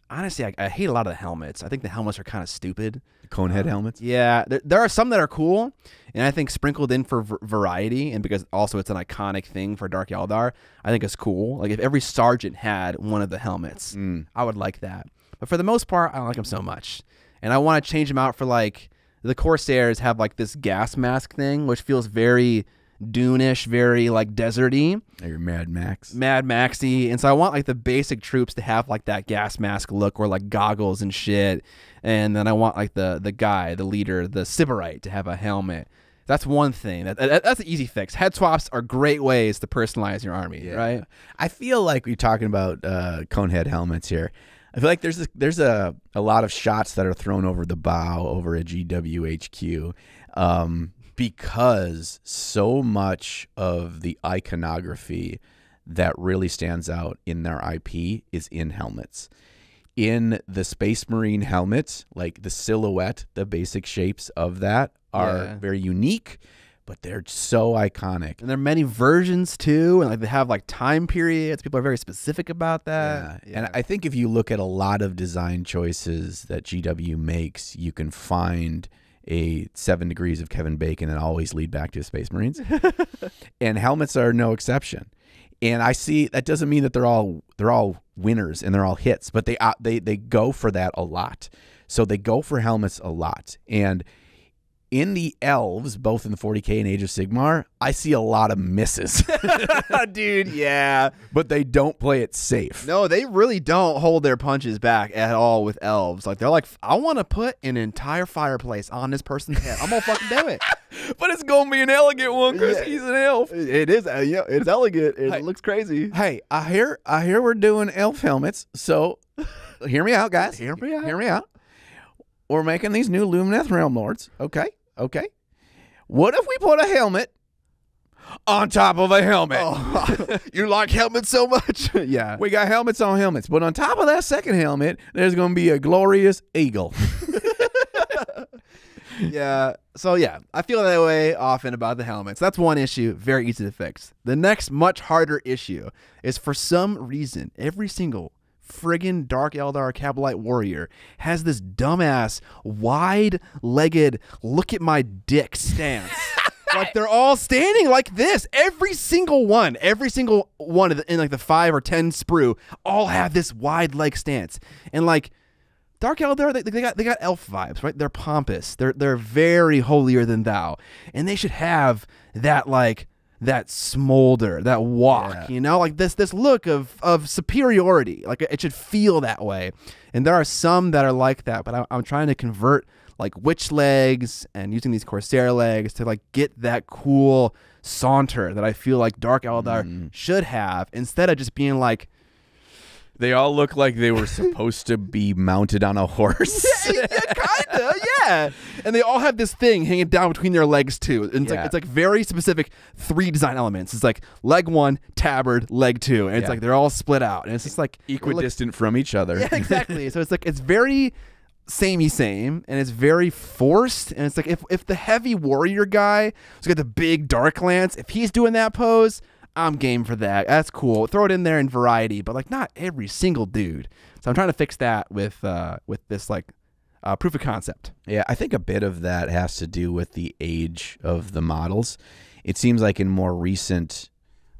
Honestly, I, I hate a lot of the helmets. I think the helmets are kind of stupid. Cone Conehead helmets. Yeah, there, there are some that are cool, and I think sprinkled in for v- variety, and because also it's an iconic thing for Dark Eldar, I think it's cool. Like if every sergeant had one of the helmets, Mm. I would like that. But for the most part, I don't like them so much, and I want to change them out for like the Corsairs have like this gas mask thing, which feels very Dune-ish, very like deserty. Or Mad Max. Mad Maxy, and so I want like the basic troops to have like that gas mask look or like goggles and shit, and then I want like the the guy, the leader, the Sybarite to have a helmet. That's one thing. That, that- that's an easy fix. Head swaps are great ways to personalize your army, right? I feel like we're talking about uh, conehead helmets here. I feel like there's a, there's a, a lot of shots that are thrown over the bow over a GWHQ um, because so much of the iconography that really stands out in their IP is in helmets. In the Space Marine helmet, like the silhouette, the basic shapes of that are Yeah. very unique, but they're so iconic. And there are many versions too, and like they have like time periods. People are very specific about that. Yeah. And I think if you look at a lot of design choices that GW makes, you can find a seven degrees of Kevin Bacon and always lead back to Space Marines. and helmets are no exception. And I see that doesn't mean that they're all they're all winners and they're all hits, but they uh, they they go for that a lot. So they go for helmets a lot. And in the elves, both in the 40k and Age of Sigmar, I see a lot of misses, dude, yeah. but they don't play it safe. No, they really don't hold their punches back at all with elves. Like they're like, I want to put an entire fireplace on this person's head. I'm gonna fucking do it. But it's gonna be an elegant one because Yeah. he's an elf. It is, uh, yeah, it's elegant. It Hey. looks crazy. Hey, I hear I hear we're doing elf helmets. So hear me out, guys. Hear me out. Hear me out. We're making these new Lumineth Realm Lords. Okay, okay. What if we put a helmet on top of a helmet? Oh, you like helmets so much? yeah. We got helmets on helmets, but on top of that second helmet, there's gonna be a glorious eagle. yeah. So yeah, I feel that way often about the helmets. That's one issue, very easy to fix. The next much harder issue is for some reason every single friggin' Dark Eldar Kabalite warrior has this dumbass wide-legged look at my dick stance. like they're all standing like this. Every single one, every single one of the, in like the 5 or 10 sprue all have this wide leg stance. And like Dark Eldar, they, they got they got elf vibes, right? They're pompous. They're they're very holier than thou, and they should have that like that smolder, that walk, Yeah. you know, like this this look of of superiority. Like it should feel that way. And there are some that are like that, but I, I'm trying to convert like Wych legs and using these corsair legs to like get that cool saunter that I feel like Dark Eldar mm. should have instead of just being like They all look like they were supposed to be mounted on a horse. yeah, kinda, yeah. And they all have this thing hanging down between their legs too. And it's Yeah. like it's like very specific three design elements. It's like leg one, tabard, leg two, and it's Yeah. like they're all split out, and it's just like Equidistant from each other. yeah, exactly. so it's like it's very samey same, and it's very forced. And it's like if if the heavy warrior guy who's got the big dark lance, if he's doing that pose. I'm game for that. That's cool. Throw it in there in variety, but like not every single dude. So I'm trying to fix that with uh with this like uh, proof of concept. Yeah, I think a bit of that has to do with the age of the models. It seems like in more recent,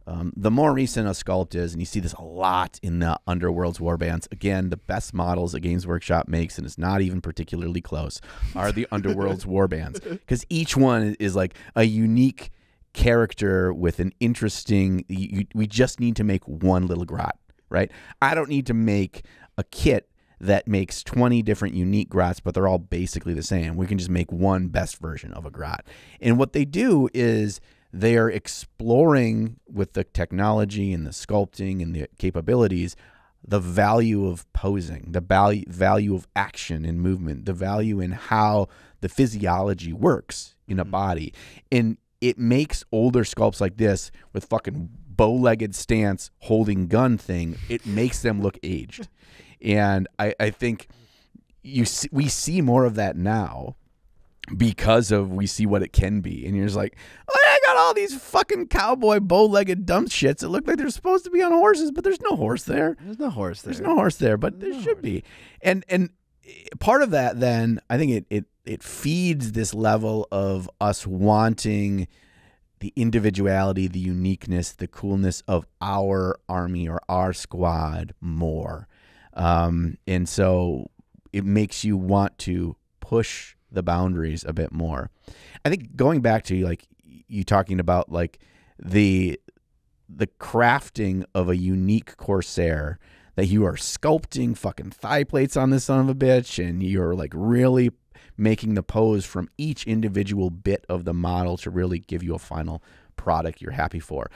um, the more recent a sculpt is, and you see this a lot in the Underworld's warbands. Again, the best models that Games Workshop makes, and it's not even particularly close, are the Underworld's warbands because each one is like a unique character with an interesting. You, we just need to make one little grot, right? I don't need to make a kit that makes 20 different unique grots, but they're all basically the same. We can just make one best version of a grot. And what they do is they are exploring with the technology and the sculpting and the capabilities the value of posing, the value value of action and movement, the value in how the physiology works in a mm-hmm. body. And it makes older sculpts like this with fucking bow-legged stance holding gun thing, it makes them look aged. And I, I think you see, we see more of that now because of we see what it can be. And you're just like, oh, I got all these fucking cowboy bow-legged dumb shits that look like they're supposed to be on horses, but there's no horse there. There's no horse there. There's no horse there, but there should be. And and eh, part of that then I think it it it feeds this level of us wanting the individuality, the uniqueness, the coolness of our army or our squad more. Um, and so it makes you want to push the boundaries a bit more. I think going back to like you talking about like the the crafting of a unique corsair that you are sculpting fucking thigh plates on this son of a bitch and you're like really making the pose from each individual bit of the model to really give you a final product you're happy for.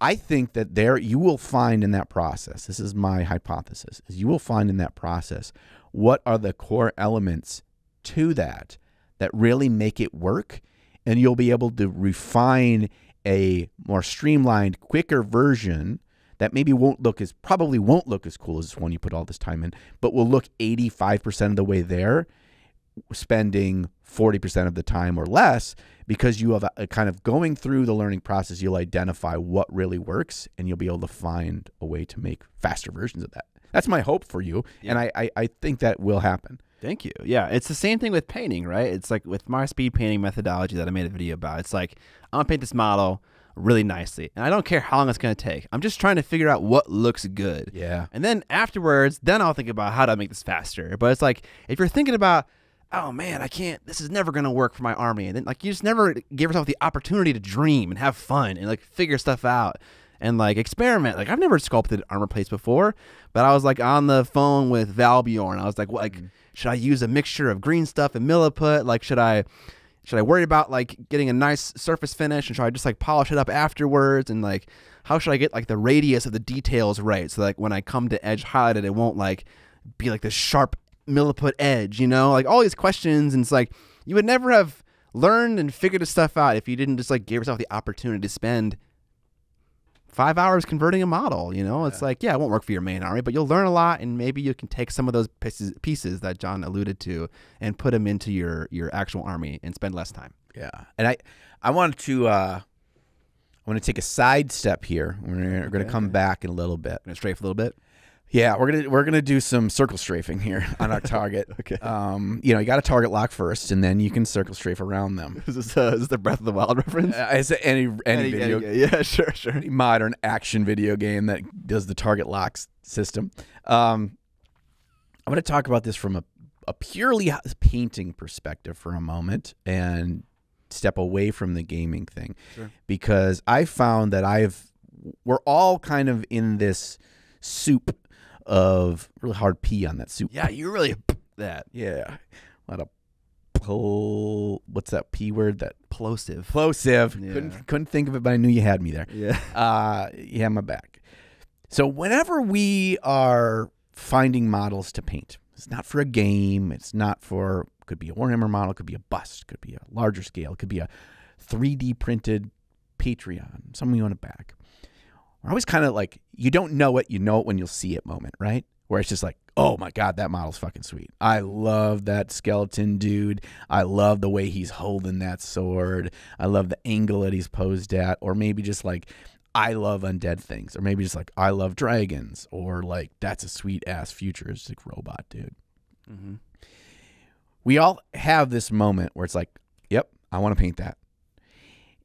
I think that there you will find in that process. This is my hypothesis. Is you will find in that process what are the core elements to that that really make it work and you'll be able to refine a more streamlined, quicker version that maybe won't look as probably won't look as cool as this one you put all this time in, but will look 85% of the way there, spending 40% of the time or less because you have a, a kind of going through the learning process, you'll identify what really works and you'll be able to find a way to make faster versions of that. That's my hope for you. And I, I, I think that will happen. Thank you. Yeah, it's the same thing with painting, right? It's like with my speed painting methodology that I made a video about. It's like I'm gonna paint this model really nicely, and I don't care how long it's gonna take. I'm just trying to figure out what looks good. Yeah. And then afterwards, then I'll think about how do I make this faster. But it's like if you're thinking about, oh man, I can't. This is never gonna work for my army, and then like you just never give yourself the opportunity to dream and have fun and like figure stuff out and like experiment. Like I've never sculpted armor plates before, but I was like on the phone with Valbjorn. I was like, what, like mm. should I use a mixture of green stuff and milliput? Like should I should I worry about like getting a nice surface finish and should I just like polish it up afterwards and like how should I get like the radius of the details right so like when I come to edge highlight it it won't like be like this sharp milliput edge, you know? Like all these questions and it's like you would never have learned and figured this stuff out if you didn't just like give yourself the opportunity to spend five hours converting a model. You know, it's like, yeah, it won't work for your main army, but you'll learn a lot, and maybe you can take some of those pieces, pieces that Jon alluded to and put them into your your actual army and spend less time. Yeah, and I, I wanted to, uh, I want to take a sidestep here. We're, going to come back in a little bit. Gonna strafe a little bit. Yeah, we're gonna we're gonna do some circle strafing here on our target. Okay. Um, you know, you got to target lock first, and then you can circle strafe around them. Is this, uh, is this the Breath of the Wild reference? Uh, is it any any, video yeah, sure, sure. any modern action video game that does the target locks system. Um, I'm going to talk about this from a, a purely painting perspective for a moment and step away from the gaming thing Sure. because I found that I've we're all kind of in this soup of really hard P on that soup. Yeah, you really that Yeah. A lot of pull what's that P word that plosive. plosive. Yeah. Couldn't couldn't think of it, but I knew you had me there Yeah. uh, you have my back. So whenever we are finding models to paint, it's not for a game. It's not for could be a Warhammer model, could be a bust, could be a larger scale, could be a 3D printed Patreon, something you want to back. We're always kind of like you don't know it, you know it when you'll see it moment, right? Where it's just like, oh my god, that model's fucking sweet. I love that skeleton dude. I love the way he's holding that sword. I love the angle that he's posed at, or maybe just like I love undead things, or maybe just like I love dragons, or like that's a sweet ass futuristic robot dude. Mm-hmm. we all have this moment where it's like, yep, I want to paint that.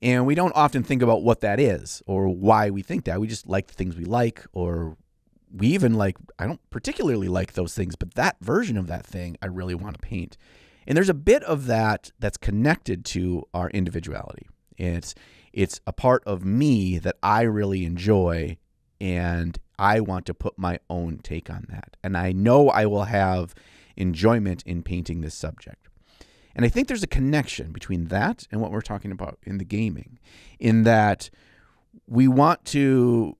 And we don't often think about what that is or why we think that. We just like the things we like, or we even like, I don't particularly like those things, but that version of that thing I really want to paint. And there's a bit of that that's connected to our individuality. It's it's a part of me that I really enjoy and I want to put my own take on that. And I know I will have enjoyment in painting this subject. And I think there's a connection between that and what we're talking about in the gaming, in that we want to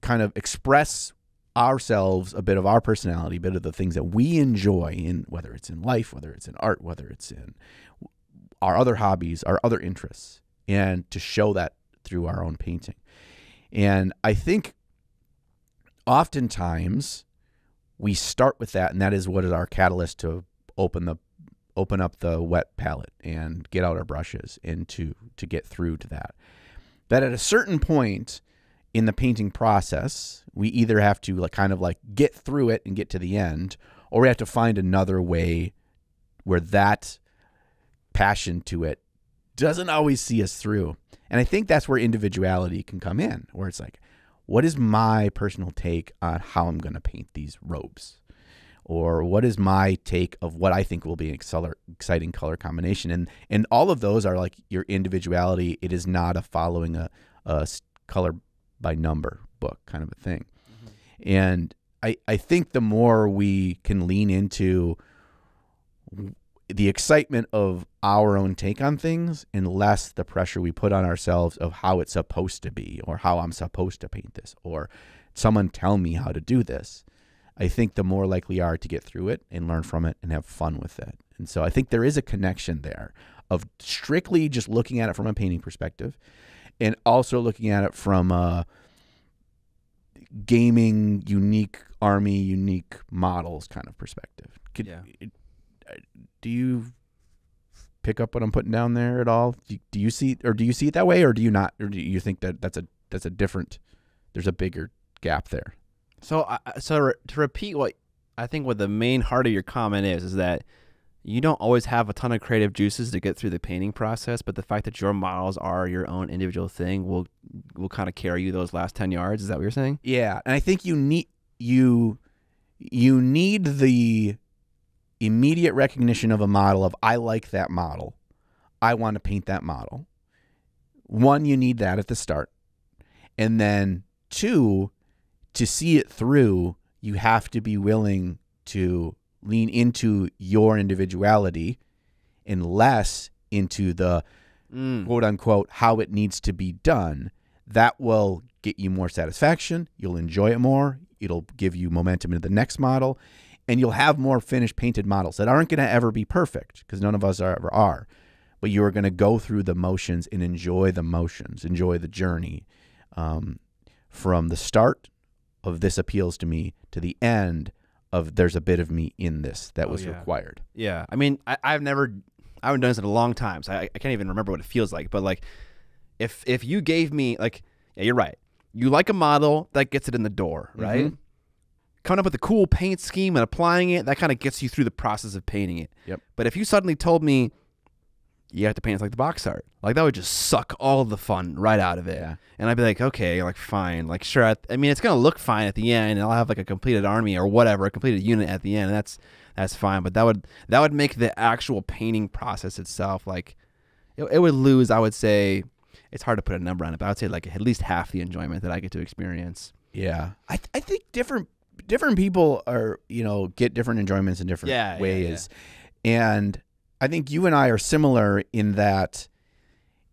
kind of express ourselves a bit of our personality, a bit of the things that we enjoy in whether it's in life, whether it's in art, whether it's in our other hobbies, our other interests, and to show that through our own painting. And I think oftentimes we start with that, and that is what is our catalyst to open the open up the wet palette and get out our brushes and to to get through to that. That at a certain point in the painting process, we either have to like kind of like get through it and get to the end, or we have to find another way where that passion to it doesn't always see us through. And I think that's where individuality can come in, where it's like, what is my personal take on how I'm going to paint these robes? Or what is my take of what I think will be an exciting color combination? And and all of those are like your individuality. It is not a following a, a color by number book kind of a thing. Mm-hmm. And I, I think the more we can lean into the excitement of our own take on things and less the pressure we put on ourselves of how it's supposed to be or how I'm supposed to paint this or someone tell me how to do this. I think the more likely are to get through it and learn from it and have fun with it. And so I think there is a connection there of strictly just looking at it from a painting perspective and also looking at it from a gaming unique army unique models kind of perspective. Could, yeah. Uh, do you pick up what I'm putting down there at all? Do you, do you see or do you see it that way or do you not or do you think that that's a that's a different there's a bigger gap there? So uh, so re- to repeat what I think what the main heart of your comment is is that you don't always have a ton of creative juices to get through the painting process, but the fact that your models are your own individual thing will will kind of carry you those last 10 yards. Is that what you're saying? Yeah, and I think you need you you need the immediate recognition of a model of I like that model. I want to paint that model. One, you need that at the start. And then two, to see it through, you have to be willing to lean into your individuality and less into the mm. quote unquote how it needs to be done. That will get you more satisfaction. You'll enjoy it more. It'll give you momentum into the next model and you'll have more finished painted models that aren't going to ever be perfect because none of us are, ever are. But you are going to go through the motions and enjoy the motions, enjoy the journey um, from the start of this appeals to me to the end of there's a bit of me in this that oh, was yeah. required. Yeah. I mean, I, have never, I haven't done this in a long time, so I, I can't even remember what it feels like. But like, if if you gave me like, yeah, you're right. You like a model that gets it in the door, right? Mm-hmm coming up with a cool paint scheme and applying it, that kind of gets you through the process of painting it. Yep. But if you suddenly told me you have to paint it like the box art, like that would just suck all the fun right out of it. Yeah. And I'd be like, okay, like fine, like sure. I, I mean, it's gonna look fine at the end, and I'll have like a completed army or whatever, a completed unit at the end, and that's that's fine. But that would that would make the actual painting process itself like it, it would lose. I would say it's hard to put a number on it, but I would say like at least half the enjoyment that I get to experience. Yeah, I th- I think different different people are you know get different enjoyments in different yeah, ways, yeah, yeah. and I think you and I are similar in that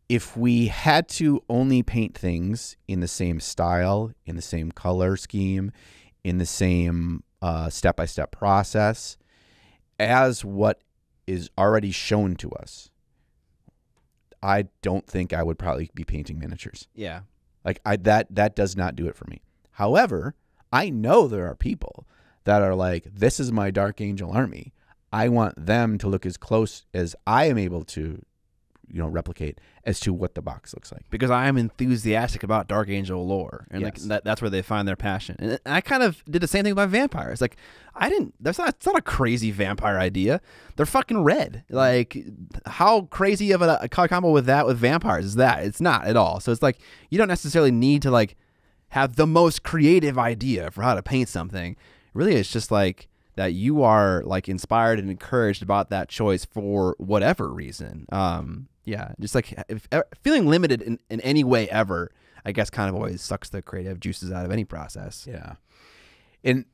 if we had to only paint things in the same style, in the same color scheme, in the same step by step process as what is already shown to us, I don't think I would probably be painting miniatures. Yeah. Like I that that does not do it for me. However, I know there are people that are like, this is my Dark Angel army. I want them to look as close as I am able to you know replicate as to what the box looks like. because I am enthusiastic about Dark Angel lore, and like that, that's where they find their passion. And I kind of did the same thing with my vampires. Like I didn't. That's not. It's not a crazy vampire idea. They're fucking red. Like how crazy of a, a color combo with that with vampires is that? It's not at all. So it's like you don't necessarily need to like have the most creative idea for how to paint something. Really, it's just like that you are like inspired and encouraged about that choice for whatever reason. Um, yeah, just like if, feeling limited in, in any way ever, I guess kind of always sucks the creative juices out of any process. Yeah. And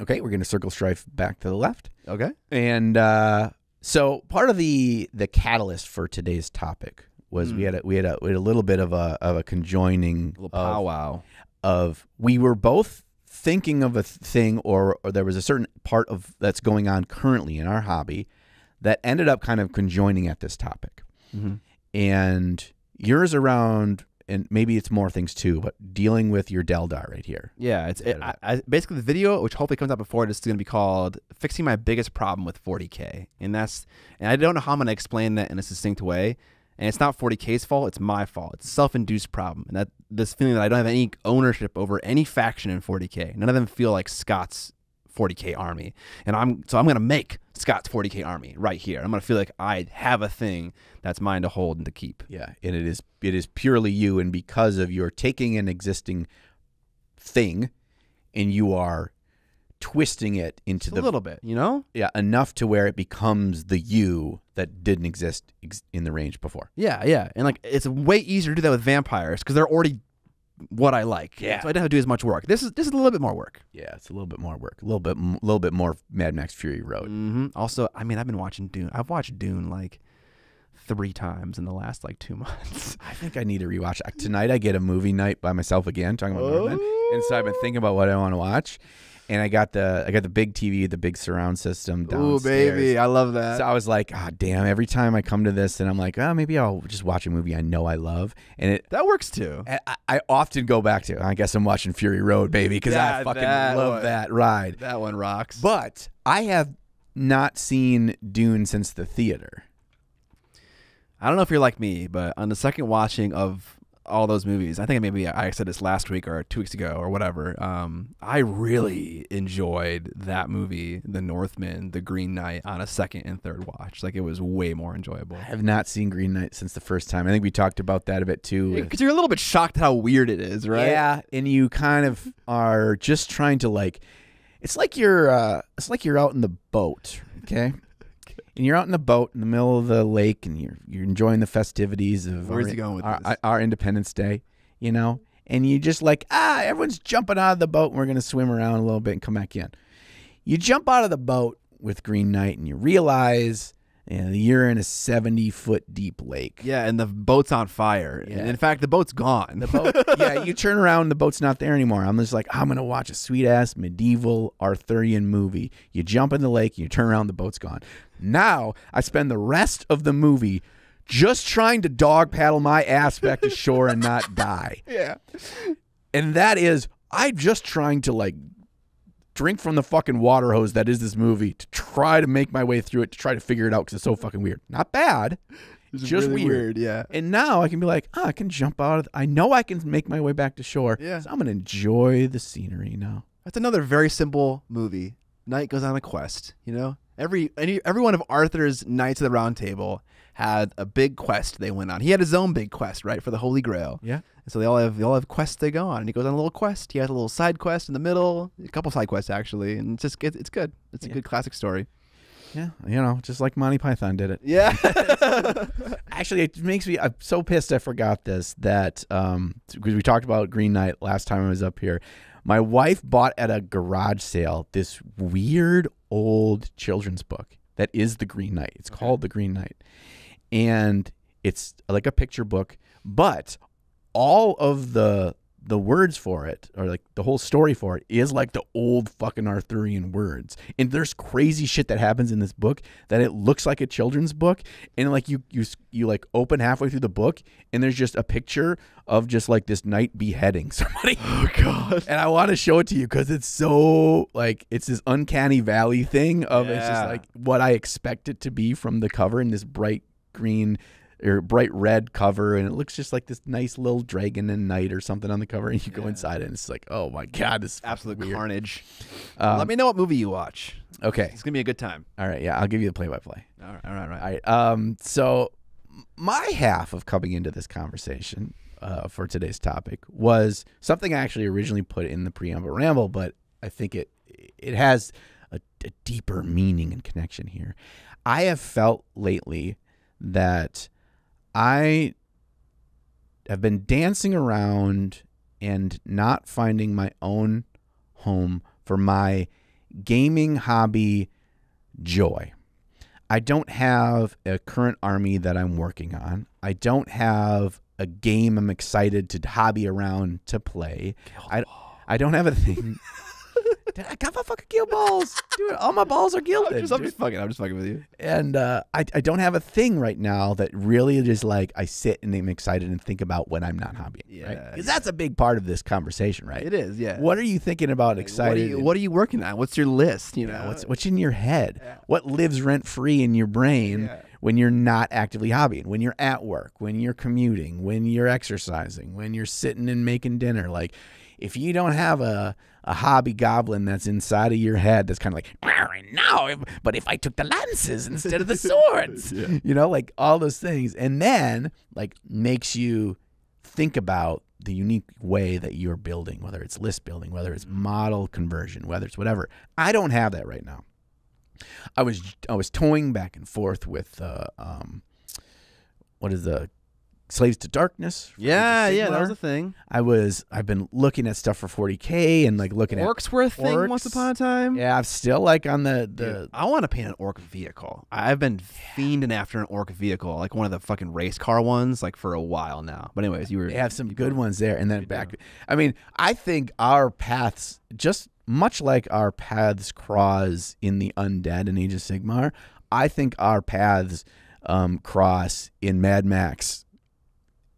okay, we're going to circle strife back to the left. Okay. And uh, so part of the the catalyst for today's topic was we had a, we had a we had a little bit of a of a conjoining of, powwow. of we were both thinking of a thing or, or there was a certain part of that's going on currently in our hobby that ended up kind of conjoining at this topic. Mm-hmm. And yours around and maybe it's more things too, but dealing with your Deldar right here. Yeah, it's it, I. I, basically the video, which hopefully comes out before it, is going to be called "Fixing My Biggest Problem with 40k," and that's and I don't know how I'm going to explain that in a succinct way. And it's not 40k's fault; it's my fault. It's a self-induced problem, and that this feeling that I don't have any ownership over any faction in 40k. None of them feel like Scott's 40k army, and I'm so I'm going to make Scott's 40k army right here. I'm to feel like I have a thing that's mine to hold and to keep. Yeah, and it is it is purely you, and because of you're taking an existing thing, and you are twisting it into the a little bit, you know? yeah enough to where it becomes the you that didn't exist ex- in the range before. Yeah, yeah, and like it's way easier to do that with vampires because they're already what I like. Yeah. so I don't have to do as much work. This is this is a little bit more work. Yeah, it's a little bit more work, a little bit, a little bit more Mad Max Fury Road. hmm Also, I mean, I've been watching Dune. I've watched Dune like three times in the last like two months. I think I need to rewatch tonight. I get a movie night by myself again, talking about Northman, and so I've been thinking about what I want to watch, and I got the I got the big TV, the big surround system Ooh, baby, I love that. So I was like, ah, damn. Every time I come to this, and I'm like, oh, maybe I'll just watch a movie I know I love, and it. that works too. I, I often go back to. I guess I'm watching Fury Road, baby, because I fucking that love one. that ride. That one rocks. But I have not seen Dune since the theater. I don't know if you're like me, but on the second watching of all those movies, I think maybe I said this last week or two weeks ago or whatever. Um, I really enjoyed that movie, The Northman, The Green Knight, on a second and third watch. Like it was way more enjoyable. I have not seen Green Knight since the first time. I think we talked about that a bit too. Because you're a little bit shocked at how weird it is, right? Yeah, and you kind of are just trying to like. It's like you're. Uh, it's like you're out in the boat, okay? And you're out in the boat in the middle of the lake, and you're you're enjoying the festivities of Where's our, he going with our, this? our Independence Day, you know. And you just like ah, everyone's jumping out of the boat, and we're gonna swim around a little bit and come back in. You jump out of the boat with Green Knight, and you realize know, you're in a seventy foot deep lake. Yeah, and the boat's on fire. Yeah. And in fact, the boat's gone. The boat, yeah, you turn around, the boat's not there anymore. I'm just like, I'm gonna watch a sweet ass medieval Arthurian movie. You jump in the lake, you turn around, the boat's gone. Now I spend the rest of the movie just trying to dog paddle my ass back to shore and not die. yeah. And that is, I'm just trying to like drink from the fucking water hose that is this movie to try to make my way through it to try to figure it out because it's so fucking weird. Not bad. It's Just really weird. Yeah. And now I can be like, oh, I can jump out of. I know I can make my way back to shore. Yeah. So I'm gonna enjoy the scenery now. That's another very simple movie. Knight goes on a quest. You know, every any every one of Arthur's Knights of the Round Table had a big quest they went on. He had his own big quest, right, for the Holy Grail. Yeah. And so they all have they all have quests they go on, and he goes on a little quest. He has a little side quest in the middle, a couple side quests actually, and it's just it's, it's good. It's a Yeah. good classic story. Yeah. You know, just like Monty Python did it. Yeah. Actually, it makes me. I'm so pissed. I forgot this. That um, because we talked about Green Knight last time I was up here. My wife bought at a garage sale this weird old children's book that is the Green Knight. It's called the Green Knight, and it's like a picture book, but all of the the words for it or like the whole story for it is like the old fucking Arthurian words. And there's crazy shit that happens in this book that it looks like a children's book and like you you you like open halfway through the book and there's just a picture of just like this knight beheading somebody. oh God. And I want to show it to you cuz it's so like it's this uncanny valley thing of it's just like what I expect it to be from the cover in this bright green or bright red cover, and it looks just like this nice little dragon and knight or something on the cover. And you go Yeah. inside, and it's like, oh my god, this is Absolute weird. carnage. Um, Let me know what movie you watch. Okay, It's gonna be a good time. all right, yeah, I'll give you the play-by-play. All right, all right, all right. All right. Um, so my half of coming into this conversation uh, for today's topic was something I actually originally put in the preamble ramble, but I think it it has a, a deeper meaning and connection here. I have felt lately that I have been dancing around and not finding my own home for my gaming hobby joy. I don't have a current army that I'm working on. I don't have a game I'm excited to hobby around to play. I, I don't have a thing. Dude, I got my fucking gill balls. Dude, all my balls are I'm gilded. just, I'm just fucking. I'm just fucking with you. And uh, I, I don't have a thing right now that really just like I sit and I'm excited and think about when I'm not hobbying. Yeah, Because that's a big part of this conversation, right? It is, yeah. What are you thinking about What are, excited? you, what are you working on? What's your list? You know, what's what's in your head? Yeah. What lives rent free in your brain Yeah. when you're not actively hobbying? When you're at work, when you're commuting, when you're exercising, when you're sitting and making dinner. Like, if you don't have a a hobby goblin that's inside of your head, that's kind of like, no, but if I took the lances instead of the swords, you know, like all those things, and then like makes you think about the unique way that you're building, whether it's list building, whether it's model conversion, whether it's whatever. I don't have that right now. I was I was toying back and forth with uh, um, what is the Slaves to Darkness? yeah, yeah, that was a thing. I was I've been looking at stuff for 40k and like looking at. Orcs were a thing once upon a time. yeah, I'm still like on the the Dude, I want to paint an orc vehicle. I've been fiending after an orc vehicle, like one of the fucking race car ones, like for a while now. But anyways, you were They have some good ones there, and then back. I mean, I think our paths, just much like our paths cross in the undead in Age of Sigmar, I think our paths um, cross in Mad Max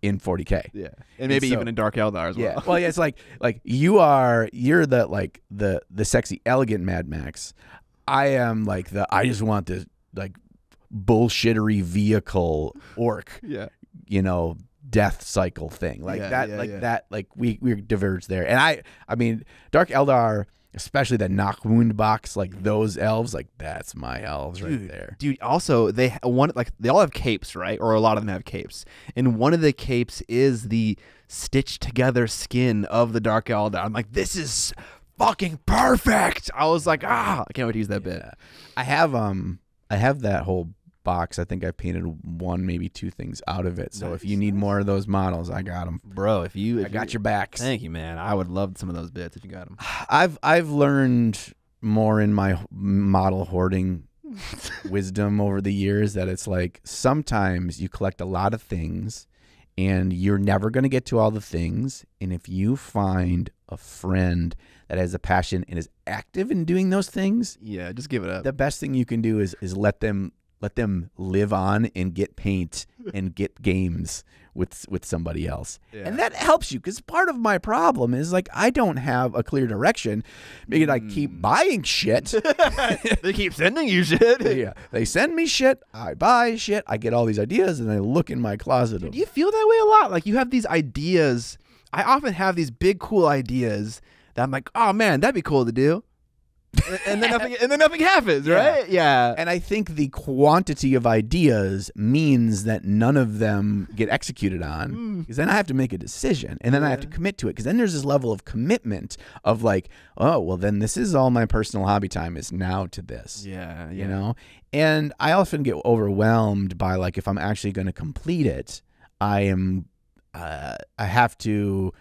in 40k. Yeah, and maybe so- even in Dark Eldar as well. Yeah. Well, yeah, it's like like you are you're the like the the sexy elegant Mad Max. I am like the I just want this like bullshittery vehicle orc yeah. you know death cycle thing like Yeah, that yeah, like yeah. that like we we diverged there and i i mean dark eldar especially that Nachmund box like those elves like that's my elves right there Dude, also they one like they all have capes, right? Or a lot of them have capes, and one of the capes is the stitched together skin of the Dark Eldar. I'm like, this is fucking perfect. I was like, ah, I can't wait to use that bit. I have um i have that whole box i think i painted one maybe two things out of it so if you need nice. more of those models i got them Bro, if you, if i got you- your backs Thank you, man. I would love some of those bits if you got them. i've i've learned more in my model hoarding wisdom over the years that it's like sometimes you collect a lot of things and you're never going to get to all the things and if you find a friend that has a passion and is active in doing those things Yeah, just give it up. the best thing you can do is is let them let them live on and get paint and get games with with somebody else Yeah. and that helps you because part of my problem is like i don't have a clear direction because i keep Mm. buying shit they keep sending you shit. yeah they send me shit i buy shit i get all these ideas and i look in my closet of Do you feel that way a lot? Like you have these ideas. I often have these big cool ideas that I'm like, oh man, that'd be cool to do. And- then nothing and then nothing happens, Yeah. right? Yeah. And I think the quantity of ideas means that none of them get executed on. Mm. Because then I have to make a decision and then I have to commit to it. Because then there's this level of commitment of like, oh, well, then this is all my personal hobby time is now to this. Yeah, You know? And I often get overwhelmed by like, if I'm actually going to complete it, I am, uh, I have to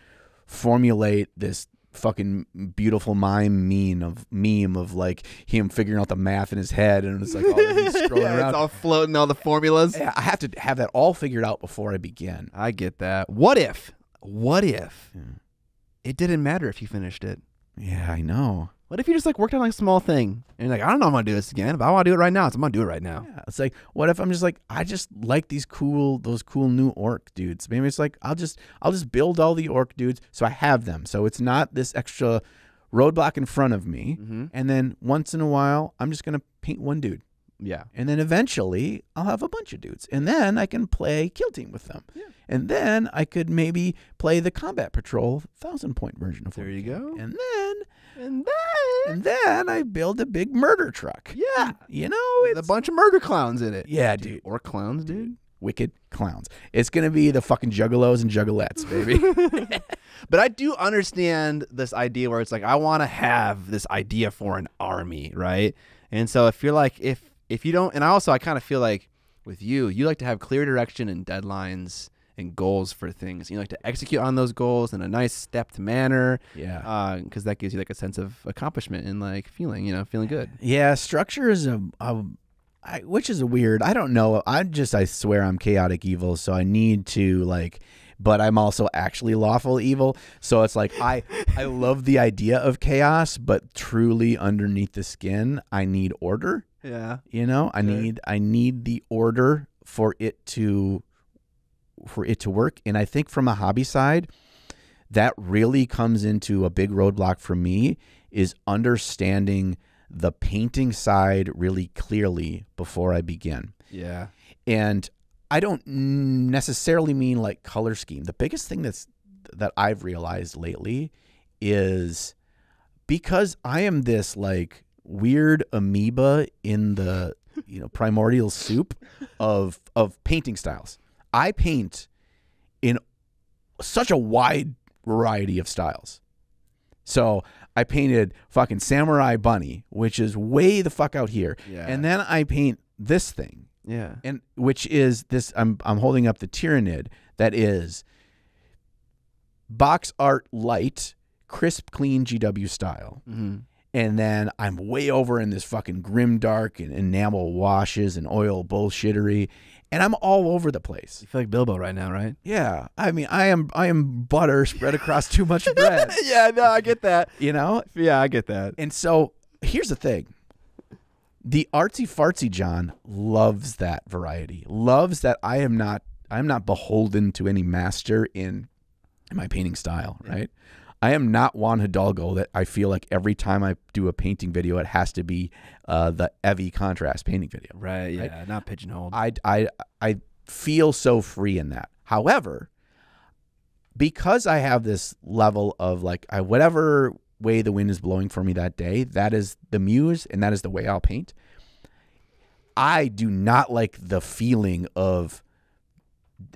formulate this fucking beautiful mime meme of meme of like him figuring out the math in his head and it's like all he's scrolling yeah, around. It's all floating, all the formulas. Yeah, I have to have that all figured out before I begin. I get that. What if? What if Yeah. it didn't matter if you finished it? Yeah, I know. What if you just like worked on like a small thing and you're like, I don't know if I'm gonna do this again, but I want to do it right now, so I'm gonna do it right now. Yeah, it's like, what if I'm just like, I just like these cool, those cool new orc dudes. Maybe it's like, I'll just, I'll just build all the orc dudes so I have them. So it's not this extra roadblock in front of me. Mm-hmm. And then once in a while, I'm just gonna paint one dude. Yeah. And then eventually I'll have a bunch of dudes. And then I can play Kill Team with them. Yeah. And then I could maybe play the Combat Patrol thousand point version of There you go. And then And then and then I build a big murder truck. yeah, You know, with a bunch of murder clowns in it. Yeah, dude. Or clowns, dude. Wicked clowns. It's gonna be the fucking juggalos and juggalettes, baby. But I do understand this idea where it's like I want to have this idea for an army, right? And so if you're like if if you don't and I also I kind of feel like with you, you like to have clear direction and deadlines and goals for things. You like to execute on those goals in a nice stepped manner yeah. Uh, because that gives you like a sense of accomplishment and like feeling, you know, feeling good. Yeah, structure is a, a I, which is a weird. I don't know. I just I swear I'm chaotic evil, so I need to like but I'm also actually lawful evil. So it's like I I love the idea of chaos, but truly underneath the skin, I need order. Yeah. You know, I Sure. need I need the order for it to for it to work. And I think from a hobby side, that really comes into a big roadblock for me is understanding the painting side really clearly before I begin. Yeah. And I don't necessarily mean like color scheme. The biggest thing that's that I've realized lately is because I am this like weird amoeba in the you know primordial soup of of painting styles. I paint in such a wide variety of styles. So I painted fucking samurai bunny, which is way the fuck out here, Yeah. and then I paint this thing, yeah. and which is this. I'm I'm holding up the Tyranid that is box art light, crisp, clean GW style. Mm-hmm. And then I'm way over in this fucking grim dark and enamel washes and oil bullshittery. And I'm all over the place. You feel like Bilbo right now, right? Yeah. I mean, I am I am butter spread across too much bread. yeah, no, I get that. You know? Yeah, I get that. And so here's the thing. The artsy fartsy Jon loves that variety. Loves that I am not I'm not beholden to any master in my painting style, right? I am not Juan Hidalgo that I feel like every time I do a painting video, it has to be uh, the Evie contrast painting video. Right, yeah, not pigeonholed. I, I, I feel so free in that. However, because I have this level of like, I, whatever way the wind is blowing for me that day, that is the muse and that is the way I'll paint. I do not like the feeling of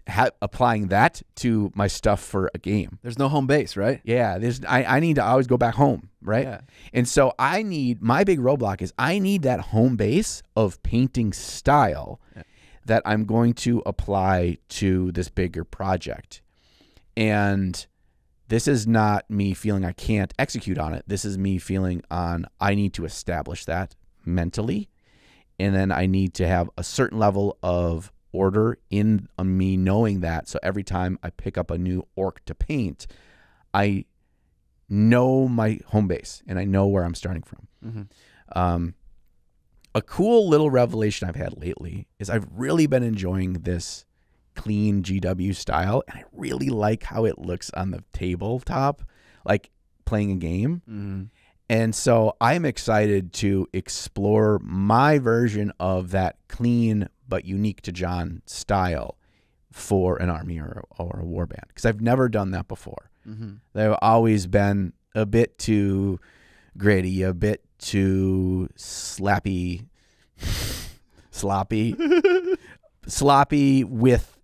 ha- applying that to my stuff for a game. There's no home base, right? Yeah, there's I, I need to always go back home, right? Yeah. And so I need my big roadblock is I need that home base of painting style Yeah. that I'm going to apply to this bigger project. And this is not me feeling I can't execute on it. This is me feeling on I need to establish that mentally. And then I need to have a certain level of order in uh, me knowing that. So every time I pick up a new orc to paint, I know my home base and I know where I'm starting from. Mm-hmm. Um, a cool little revelation I've had lately is I've really been enjoying this clean GW style, and I really like how it looks on the tabletop, like playing a game. Mm-hmm. And so I'm excited to explore my version of that clean but unique to Jon style for an army or, or a war band because I've never done that before. Mm-hmm. They've always been a bit too gritty, a bit too slappy, sloppy, sloppy with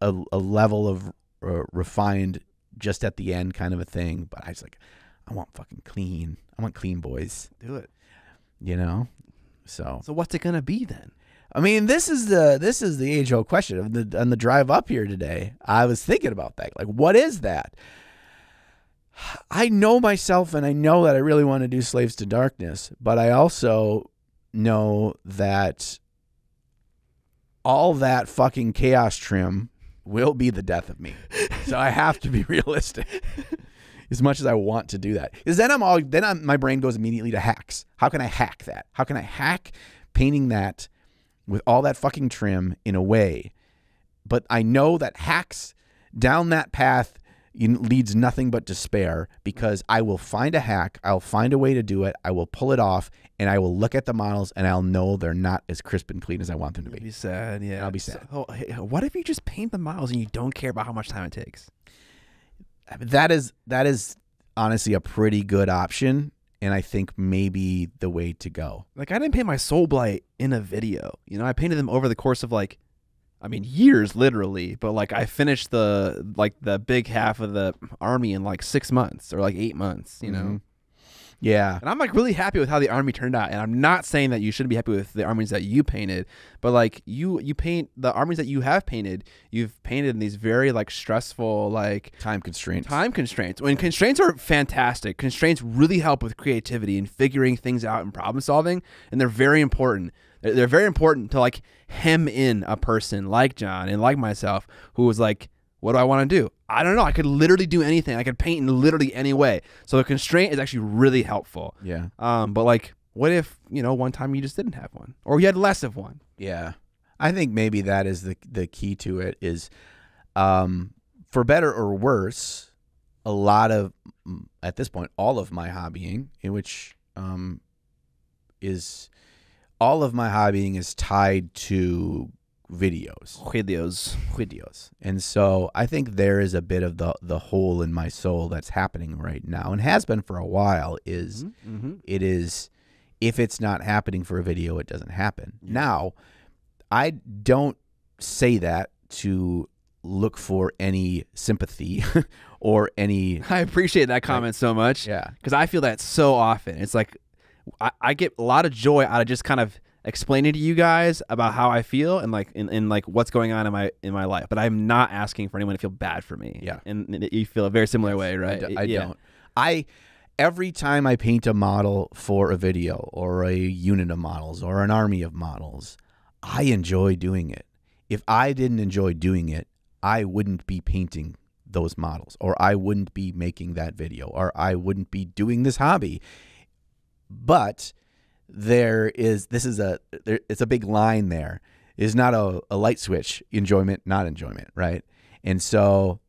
a, a level of uh, refined just at the end kind of a thing. But I was like, I want fucking clean. I want clean boys, Do it. you know? So So what's it gonna be then? I mean, this is the this is the age old question of the on the drive up here today. I was thinking about that. Like, what is that? I know myself, and I know that I really want to do Slaves to Darkness, but I also know that all that fucking chaos trim will be the death of me. so I have to be realistic. As much as I want to do that, because then I'm all then I'm, my brain goes immediately to hacks. How can I hack that? How can I hack painting that with all that fucking trim in a way? But I know that hacks down that path leads nothing but despair because I will find a hack, I'll find a way to do it, I will pull it off, and I will look at the models and I'll know they're not as crisp and clean as I want them to You'll be. be sad. Yeah, I'll be sad. So, oh, uh, what if you just paint the models and you don't care about how much time it takes? That is that is honestly a pretty good option, and I think maybe the way to go. Like I didn't paint my Soulblight in a video. You know, I painted them over the course of like I mean years literally, but like I finished the like the big half of the army in like 6 months or like 8 months, you know. Mm-hmm. Yeah. And I'm like really happy with how the army turned out. And I'm not saying that you shouldn't be happy with the armies that you painted, but like you you paint the armies that you have painted, you've painted in these very like stressful like Time constraints. time constraints. When constraints are fantastic, constraints really help with creativity and figuring things out and problem solving, and they're very important. They're, they're very important to like hem in a person like John and like myself who was like, "What do I want to do? I don't know. I could literally do anything. I could paint in literally any way." So the constraint is actually really helpful. Yeah. Um, but like, what if you know one time you just didn't have one, or you had less of one? Yeah. I think maybe that is the the key to it is um for better or worse, a lot of at this point all of my hobbying in which um is all of my hobbying is tied to videos. Videos. videos. And so I think there is a bit of the the hole in my soul that's happening right now and has been for a while is Mm-hmm. it is if it's not happening for a video it doesn't happen. Yeah. Now, I don't say that to look for any sympathy or any I appreciate that comment so much. yeah. because I feel that so often. It's like I, I get a lot of joy out of just kind of explaining to you guys about how I feel and like in, in like what's going on in my in my life. But I'm not asking for anyone to feel bad for me. Yeah. and you feel a very similar way, I right? I, yeah. don't. I every time I paint a model for a video or a unit of models or an army of models, I enjoy doing it. If I didn't enjoy doing it, I wouldn't be painting those models or I wouldn't be making that video or I wouldn't be doing this hobby. But there is this is a there, it's a big line there. Is not a, a light switch enjoyment, not enjoyment, right? And so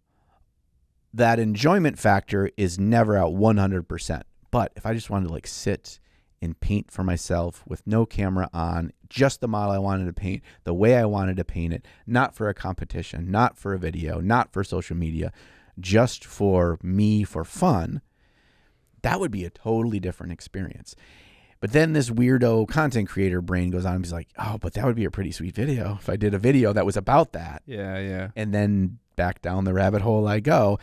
that enjoyment factor is never at 100%. But if I just wanted to like sit and paint for myself with no camera on, just the model I wanted to paint, the way I wanted to paint it, not for a competition, not for a video, not for social media, just for me for fun, that would be a totally different experience. But then this weirdo content creator brain goes on and he's like, oh, but that would be a pretty sweet video if I did a video that was about that yeah, yeah. and then back down the rabbit hole I go.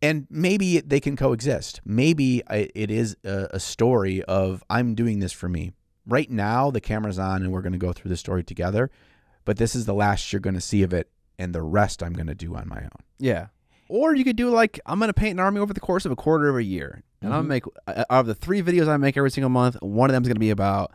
And maybe they can coexist. Maybe it is a, story of I'm doing this for me. Right now, the camera's on and we're going to go through the story together. But this is the last you're going to see of it, and the rest I'm going to do on my own. Yeah. Or you could do like I'm gonna paint an army over the course of a quarter of a year, and I'm gonna make uh, out of the three videos I make every single month, one of them is gonna be about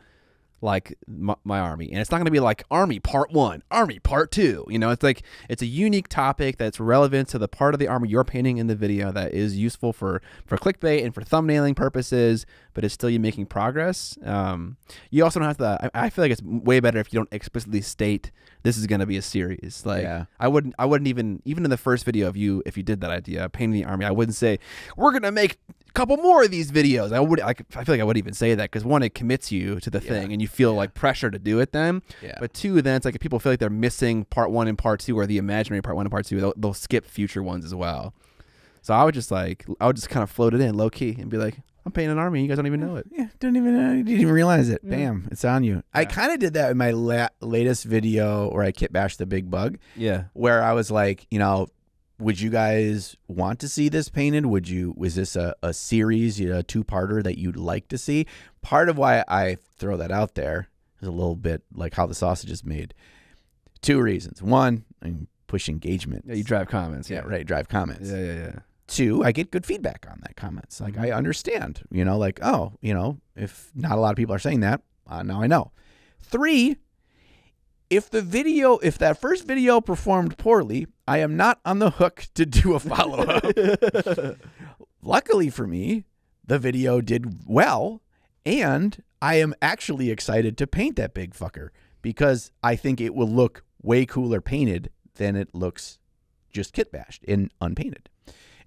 like my, my army, and it's not gonna be like army part one, army part two. You know, it's like it's a unique topic that's relevant to the part of the army you're painting in the video that is useful for for clickbait and for thumbnailing purposes, but it's still you making progress. Um, you also don't have to. I, I feel like it's way better if you don't explicitly state this is gonna be a series. Like Yeah. I wouldn't I wouldn't even even in the first video of you if you did that idea painting the army I wouldn't say we're gonna make a couple more of these videos I would I, I feel like I wouldn't even say that because one it commits you to the thing and you feel like pressure to do it then Yeah. but two then it's like if people feel like they're missing part one and part two or the imaginary part one and part two they'll, they'll skip future ones as well so I would just like I would just kind of float it in low key and be like I'm painting an army you guys don't even know it Yeah, didn't even uh, didn't even realize it. Yeah. Bam, it's on you. I kind of did that in my la- latest video where I kit bashed the big bug, yeah where I was like, you know, would you guys want to see this painted? Would you? Was this a, a series, you know, a two parter that you'd like to see? Part of why I throw that out there is a little bit like how the sausage is made. Two reasons. One, I mean, push engagement. yeah you drive comments yeah, right. Drive comments yeah yeah yeah two, I get good feedback on that comments. Like Mhm. I understand, you know, like oh, you know, if not a lot of people are saying that, uh, now I know. Three, if the video, if that first video performed poorly, I am not on the hook to do a follow up. Luckily for me, the video did well, and I am actually excited to paint that big fucker because I think it will look way cooler painted than it looks just kit bashed and unpainted.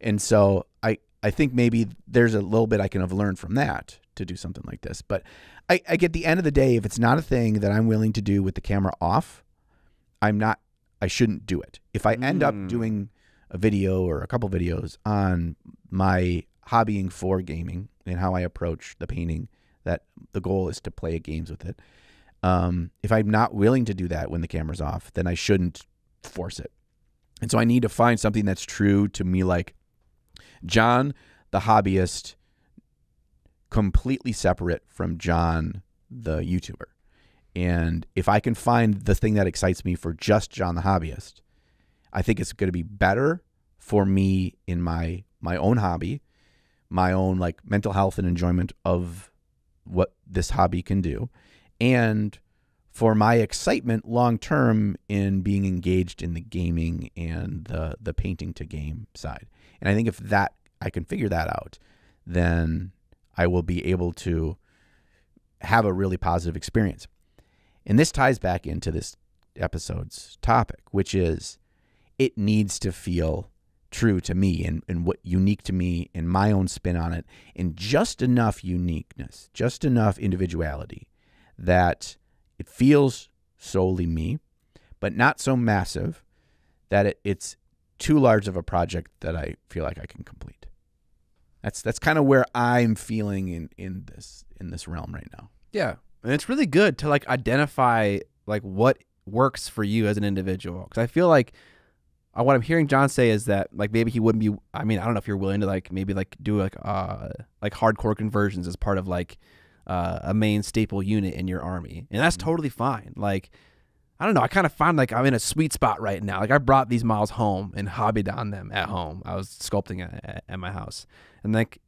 And so I I think maybe there's a little bit I can have learned from that to do something like this. But I, I get the end of the day, if it's not a thing that I'm willing to do with the camera off, I'm not I shouldn't do it. If I end up Mm. doing a video or a couple videos on my hobbying for gaming and how I approach the painting, that the goal is to play games with it. Um, if I'm not willing to do that when the camera's off, then I shouldn't force it. And so I need to find something that's true to me, like Jon, the hobbyist, completely separate from Jon, the YouTuber. And if I can find the thing that excites me for just Jon the hobbyist, I think it's going to be better for me in my my own hobby, my own like mental health and enjoyment of what this hobby can do, and for my excitement long term in being engaged in the gaming and the the painting to game side. And I think if that I can figure that out, then I will be able to have a really positive experience. And this ties back into this episode's topic, which is it needs to feel true to me and, and what unique to me and my own spin on it, and just enough uniqueness, just enough individuality that it feels solely me, but not so massive that it, it's too large of a project that I feel like I can complete. That's that's kind of where I'm feeling in, in this in this realm right now. Yeah, and it's really good to like identify like what works for you as an individual because I feel like uh, what I'm hearing Jon say is that like maybe he wouldn't be. I mean, I don't know if you're willing to like maybe like do like uh like hardcore conversions as part of like uh, a main staple unit in your army, and that's totally fine. Like. I don't know. I kind of find like I'm in a sweet spot right now. Like I brought these models home and hobbied on them at home. I was sculpting at, at, at my house, and like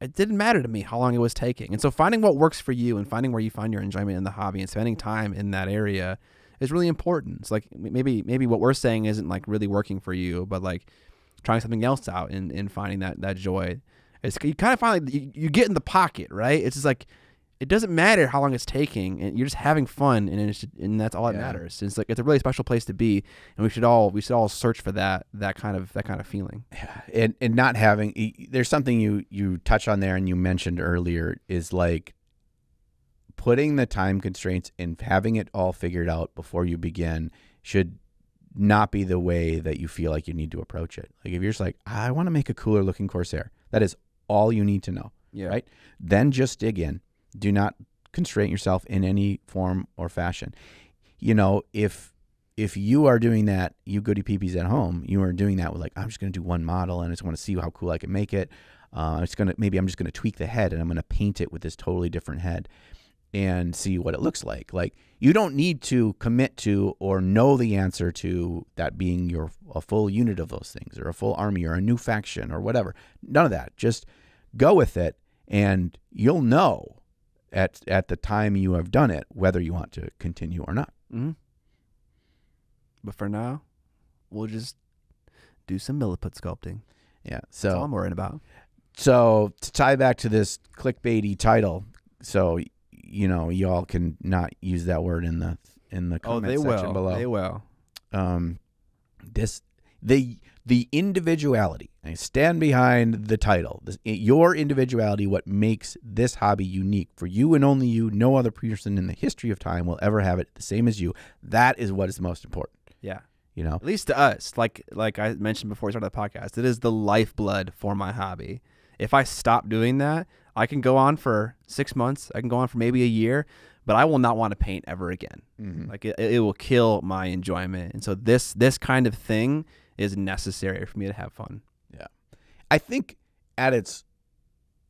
it didn't matter to me how long it was taking. And so finding what works for you and finding where you find your enjoyment in the hobby and spending time in that area is really important. It's like maybe maybe what we're saying isn't like really working for you, but like trying something else out and, and finding that that joy. It's you kind of find like you, you get in the pocket, right? It's just like it doesn't matter how long it's taking, and you're just having fun, and it's, and that's all that Yeah. matters. It's like it's a really special place to be, and we should all we should all search for that that kind of that kind of feeling. Yeah, and and not having there's something you you touch on there and you mentioned earlier is like putting the time constraints and having it all figured out before you begin should not be the way that you feel like you need to approach it. Like if you're just like I want to make a cooler looking Corsair, that is all you need to know. Yeah, Right. Then just dig in. Do not constrain yourself in any form or fashion. You know, if if you are doing that, you goody peepees at home, you are doing that with like, I'm just going to do one model and I just want to see how cool I can make it. Uh, it's going to maybe I'm just going to tweak the head and I'm going to paint it with this totally different head and see what it looks like. Like you don't need to commit to or know the answer to that being your a full unit of those things or a full army or a new faction or whatever. None of that. Just go with it and you'll know at at the time you have done it whether you want to continue or not. hmm But for now, we'll just do some milliput sculpting. Yeah. That's all So I'm worrying about. so to tie back to this clickbaity title, so you know y'all can not use that word in the in the Oh, comment they section will. below. They will. um, this the the individuality. I stand behind the title. This, your individuality, what makes this hobby unique for you and only you. No other person in the history of time will ever have it the same as you. That is what is the most important. Yeah. You know. At least to us, like like I mentioned before we started the podcast, it is the lifeblood for my hobby. If I stop doing that, I can go on for six months. I can go on for maybe a year, but I will not want to paint ever again. Mhm. Like it, it will kill my enjoyment. And so this this kind of thing is necessary for me to have fun. Yeah. I think at its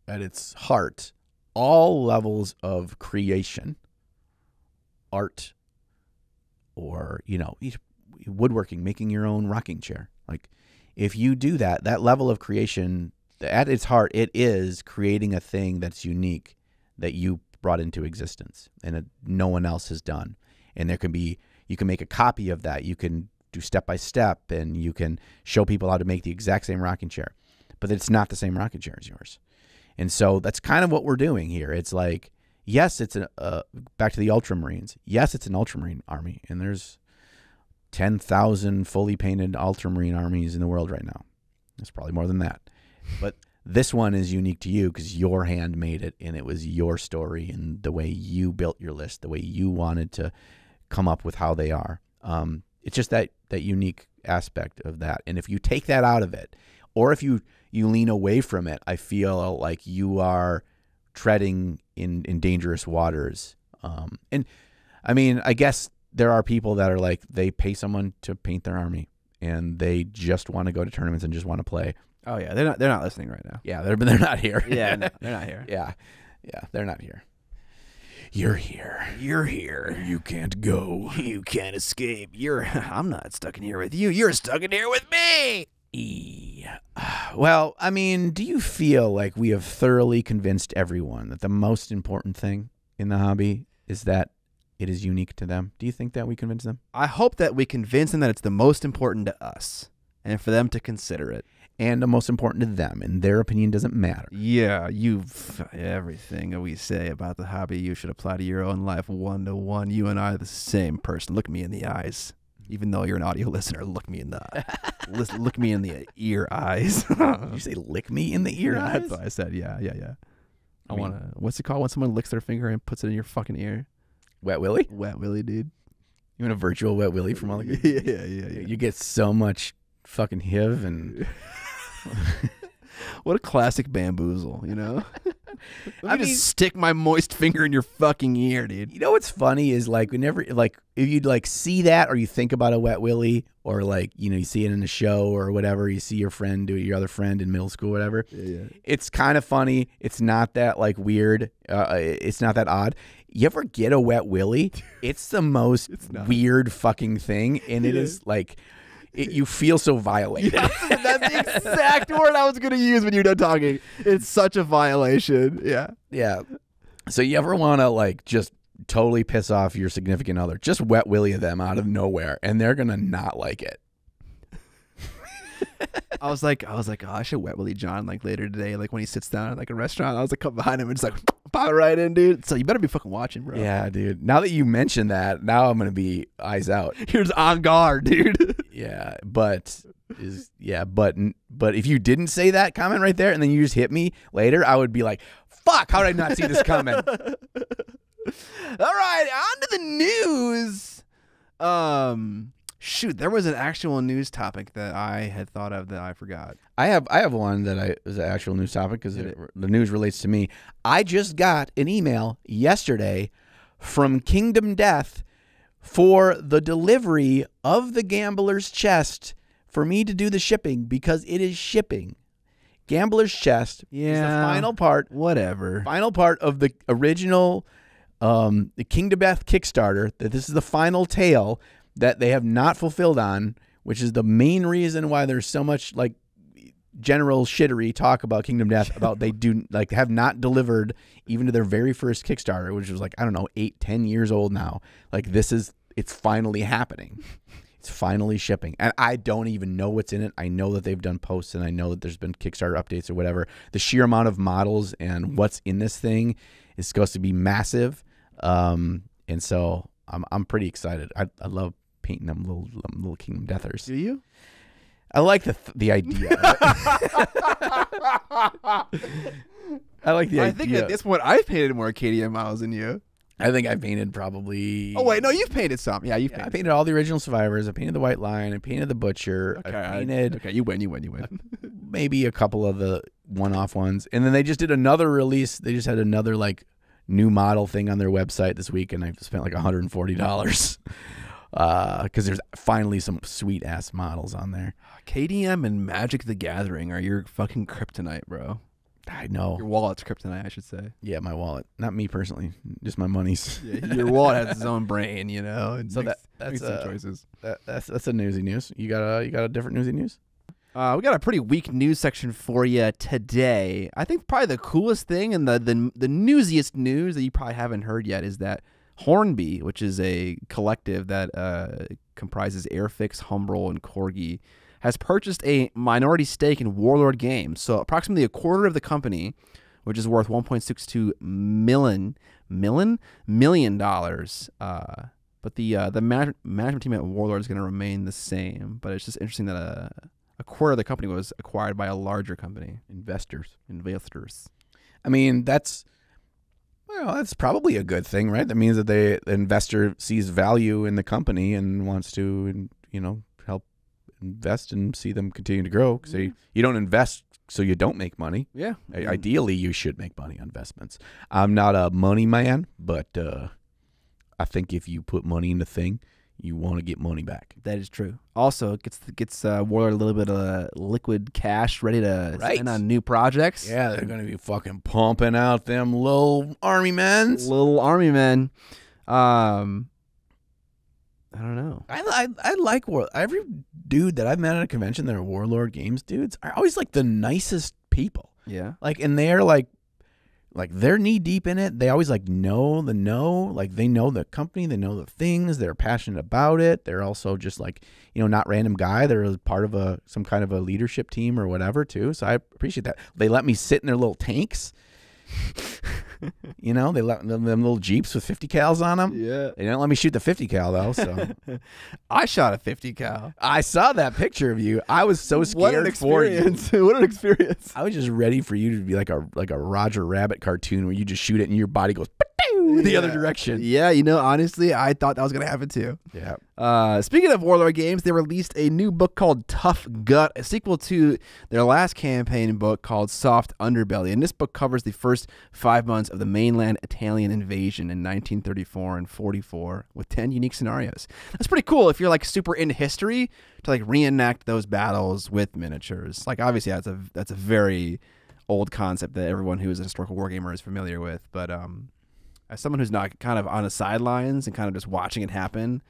at its heart, all levels of creation, art, or you know, woodworking, making your own rocking chair. Like, if you do that, that level of creation, at its heart, it is creating a thing that's unique that you brought into existence and no one else has done. And there can be, you can make a copy of that. You can do step by step, and you can show people how to make the exact same rocking chair but it's not the same rocking chair as yours. And so that's kind of what we're doing here. It's like, yes, it's a uh, back to the Ultramarines. Yes, it's an Ultramarine army, and there's ten thousand fully painted Ultramarine armies in the world right now. It's probably more than that. But this one is unique to you because your hand made it and it was your story and the way you built your list, the way you wanted to come up with how they are. Um, it's just that that unique aspect of that. And if you take that out of it, or if you you lean away from it, I feel like you are treading in in dangerous waters. Um, and I mean, I guess there are people that are like they pay someone to paint their army and they just want to go to tournaments and just want to play. Oh yeah, they're not they're not listening right now. Yeah, they're they're not here. Yeah, no, they're not here. yeah, yeah, they're not here. You're here. You're here. You can't go. You can't escape. You're I'm not stuck in here with you. You're stuck in here with me. E. Well, I mean, do you feel like we have thoroughly convinced everyone that the most important thing in the hobby is that it is unique to them? Do you think that we convince them? I hope that we convince them that it's the most important to us and for them to consider it. And the most important to them, and their opinion doesn't matter. Yeah, you've everything that we say about the hobby you should apply to your own life one to one. You and I are the same person. Look me in the eyes. Even though you're an audio listener, look me in the listen, look me in the ear eyes. You say lick me in the ear Yeah, eyes? That's what I said. Yeah, yeah, yeah. I, I mean- want to. What's it called when someone licks their finger and puts it in your fucking ear? Wet Willy? Wet willy, dude. You want a virtual Wet Willy from all the yeah, yeah, yeah, yeah. You get so much fucking HIV and What a classic bamboozle, you know? Let I me mean- just stick my moist finger in your fucking ear, dude. You know what's funny is like whenever like if you'd like see that or you think about a wet willy or like you know you see it in a show or whatever you see your friend do it your other friend in middle school whatever Yeah, yeah. it's kind of funny it's not that like weird uh, it's not that odd you ever get a wet willy it's the most It's weird fucking thing and it Yeah. is like it, you feel so violated That's the exact word I was gonna use when you're done talking. It's such a violation. Yeah. Yeah. So you ever want to like just totally piss off your significant other? Just wet willy them out of nowhere, and they're gonna not like it. I was like, I was like, oh, I should wet Willie Jon like later today, like when he sits down at like a restaurant. I was like, come behind him and just like pop right in, dude. So you better be fucking watching, bro. Yeah, dude. Now that you mention that, now I'm gonna be eyes out. Here's on guard, dude. Yeah, but is yeah, but but if you didn't say that comment right there, and then you just hit me later, I would be like, "Fuck! How did I not see this coming?" All right, on to the news. Um, shoot, there was an actual news topic that I had thought of that I forgot. I have I have one that I is an actual news topic because the news relates to me. I just got an email yesterday from Kingdom Death for the delivery of the gambler's chest for me to do the shipping because it is shipping. Gambler's chest is the Yeah. final part Whatever. final part of the original um the Kingdom Death Kickstarter that this is the final tale that they have not fulfilled on, which is the main reason why there's so much like general shittery talk about Kingdom Death about they do like have not delivered even to their very first Kickstarter, which was like I don't know eight ten years old now. Like this is it's finally happening. It's finally shipping, and I don't even know what's in it. I know that they've done posts, and I know that there's been Kickstarter updates or whatever. The sheer amount of models and what's in this thing is supposed to be massive, um, and so I'm I'm pretty excited. I, I love painting them little little Kingdom Deathers. Do you? I like the the idea. I like the I idea. think at this point I've painted more Arcadia models than you. I think I painted probably. Oh wait, no, you've painted some. Yeah, you've Yeah, I painted. painted all the original survivors. I painted the White Lion. I painted the Butcher. Okay, I I- painted okay, you win, you win, you win. maybe a couple of the one-off ones, and then they just did another release. They just had another like new model thing on their website this week, and I spent like 140 dollars because there's finally some sweet ass models on there. KDM and Magic the Gathering are your fucking kryptonite, bro. I know. Your wallet's kryptonite, I should say. Yeah, my wallet, not me personally, just my monies. Yeah, your wallet has its own brain, you know. And So makes- that- makes that's, some uh, choices. That, that's that's a newsy news. You got a you got a different newsy news? Uh, we got a pretty weak news section for you today. I think probably the coolest thing and the, the the newsiest news that you probably haven't heard yet is that Hornby, which is a collective that uh, comprises Airfix, Humbrol, and Corgi, has purchased a minority stake in Warlord Games. So approximately a quarter of the company, which is worth 1.62 million million million dollars. Uh, but the uh, the man- management team at Warlord is going to remain the same. But it's just interesting that a a quarter of the company was acquired by a larger company. Investors. Investors. I mean, that's well, that's probably a good thing, right? That means that they, the investor sees value in the company and wants to, you know, help invest and see them continue to grow. So you, you don't invest so you don't make money. Yeah. I- Ideally, you should make money on investments. I'm not a money man, but uh, I think if you put money in a thing, you want to get money back. That is true. Also, it gets gets uh, Warlord a little bit of liquid cash ready to Right. spend on new projects. Yeah, they're gonna be fucking pumping out them little army men. Little army men. Um, I don't know. I, I I like war. Every dude that I've met at a convention that are Warlord Games dudes are always like the nicest people. Yeah. Like, and they're like, like they're knee deep in it. They always like know the know. Like they know the company. They know the things. They're passionate about it. They're also just like you know not random guy. They're part of a some kind of a leadership team or whatever too. So I appreciate that. They let me sit in their little tanks. You know, they let them, them little jeeps with 50 cals on them. Yeah. They didn't let me shoot the 50 cal though. So I shot a 50 cal. I saw that picture of you. I was so scared What an for you. experience. what an experience. I was just ready for you to be like a like a Roger Rabbit cartoon where you just shoot it and your body goes The other direction. Yeah, you know, honestly, I thought that was going to happen too. Yeah. Uh, speaking of Warlord games, they released a new book called Tough Gut, a sequel to their last campaign book called Soft Underbelly. And this book covers the first five months of the mainland Italian invasion in 1934 and 44 with 10 unique scenarios. That's pretty cool if you're like super into history to like reenact those battles with miniatures. Like obviously that's a that's a very old concept that everyone who is a historical wargamer is familiar with, but um as someone who's not kind of on the sidelines and kind of just watching it happen,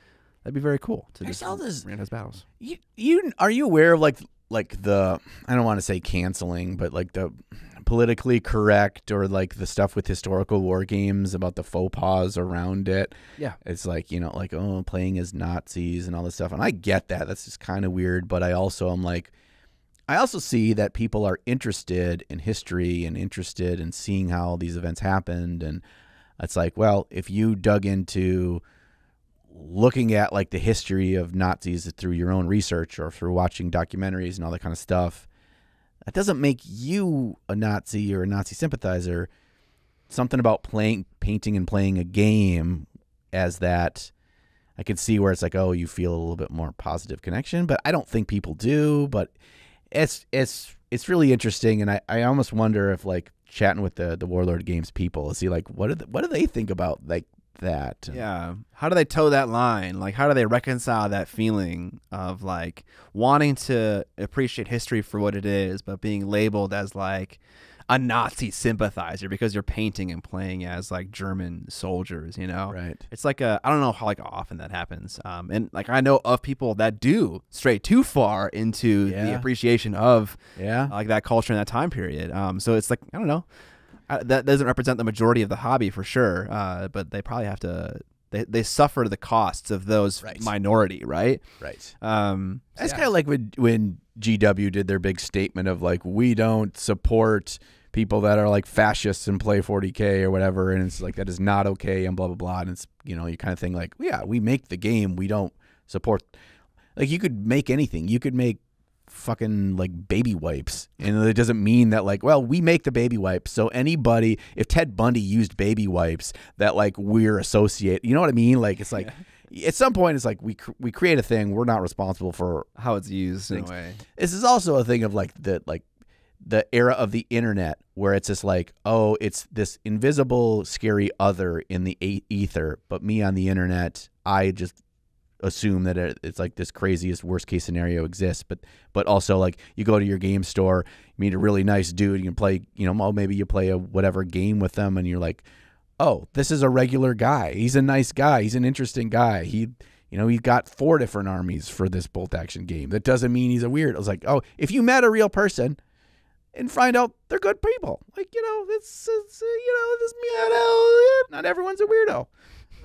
that'd be very cool to I just saw this- those battles. You, you are you aware of like like the I don't want to say canceling, but like the politically correct or like the stuff with historical war games about the faux pas around it. Yeah. It's like, you know, like oh, playing as Nazis and all this stuff. And I get that. That's just kind of weird, but I also am like I also see that people are interested in history and interested in seeing how these events happened and it's like, well, if you dug into looking at like the history of Nazis through your own research or through watching documentaries and all that kind of stuff, that doesn't make you a Nazi or a Nazi sympathizer. Something about playing, painting, and playing a game as that. I could see where it's like, oh, you feel a little bit more positive connection, but I don't think people do. But it's it's it's really interesting, and I, I almost wonder if like chatting with the the Warlord Games people, and see like what do they, what do they think about like that? Yeah. How do they toe that line? Like, how do they reconcile that feeling of like wanting to appreciate history for what it is, but being labeled as like a Nazi sympathizer because you're painting and playing as like German soldiers, you know? Right. It's like a I don't know how like often that happens. Um, and like I know of people that do stray too far into the appreciation of Yeah. like that culture in that time period. Um, so it's like I don't know, uh, that doesn't represent the majority of the hobby for sure. Uh, but they probably have to. They, they suffer the costs of those Right. minority, right? Right. Um, That's yeah. kind of like when when GW did their big statement of like we don't support people that are like fascists and play 40k or whatever, and it's like that is not okay and blah blah blah. And it's you know you kind of think like yeah we make the game we don't support like you could make anything you could make fucking like baby wipes. And it doesn't mean that like well we make the baby wipes. So anybody if ted bundy used baby wipes that like we're associate you know what i mean? Like it's like at some point it's like we cr- we create a thing. We're not responsible for how it's used in a way. this is also a thing of like the like the era of the internet where it's just like oh it's this invisible scary other in the a- ether. But me on the internet i just assume that it's like this craziest worst case scenario exists but but also like you go to your game store you meet a really nice dude you can play you know maybe you play a whatever game with them and you're like oh this is a regular guy he's a nice guy he's an interesting guy he you know, he's got four different armies for this bolt action game. That doesn't mean he's a weird. I was like, oh, if you met a real person and find out they're good people, like you know, it's, it's uh, you know, this you know, not everyone's a weirdo.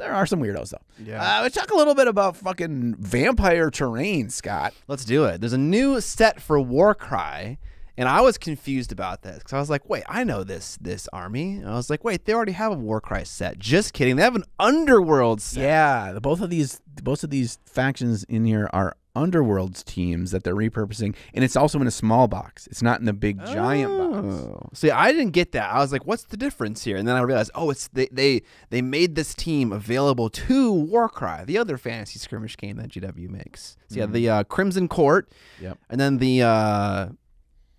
There are some weirdos though. Yeah. Uh, let's talk a little bit about fucking vampire terrain, Scott. Let's do it. There's a new set for Warcry, and I was confused about this because I was like, "Wait, I know this this army." And I was like, "Wait, they already have a Warcry set." Just kidding. They have an Underworld set. Yeah, the, both of these both of these factions in here are Underworld's teams that they're repurposing, and it's also in a small box. It's not in the big giant box. Oh. See, I didn't get that. I was like, "What's the difference here?" And then I realized, oh, it's they they they made this team available to Warcry, the other fantasy skirmish game that GW makes. So yeah, the uh, Crimson Court, Yep. and then the uh,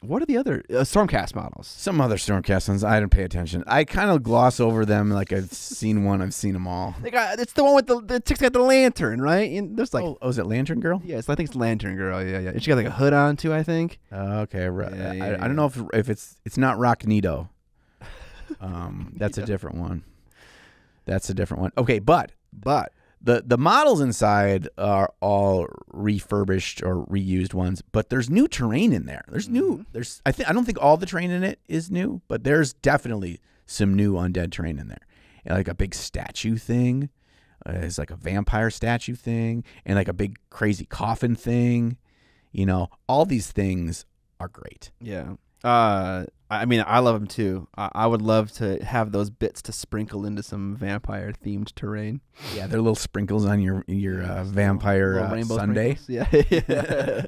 what are the other uh, Stormcast models? Some other Stormcast ones, I didn't pay attention. I kind of gloss over them like I've seen one, I've seen them all. They got it's the one with the the chick's got the lantern, right? And there's like. oh, oh, is it Lantern Girl? Yeah, it's, I think it's Lantern Girl. Yeah, yeah. And she got like a hood on too. I think. Oh, okay, right. Yeah, I, yeah, I yeah. don't know if if it's it's not Rocknedo. Um, that's a different one. That's a different one. Okay, but But the the models inside are all refurbished or reused ones, but there's new terrain in there. There's new. There's I think I don't think all the terrain in it is new, but there's definitely some new undead terrain in there. And like a big statue thing. Uh, it's like a vampire statue thing, and like a big crazy coffin thing. You know, all these things are great. Yeah. Uh, I mean, I love them too. I, I would love to have those bits to sprinkle into some vampire themed terrain. Yeah, they're little sprinkles on your your uh, vampire Little uh, Sunday. sprinkles. Yeah.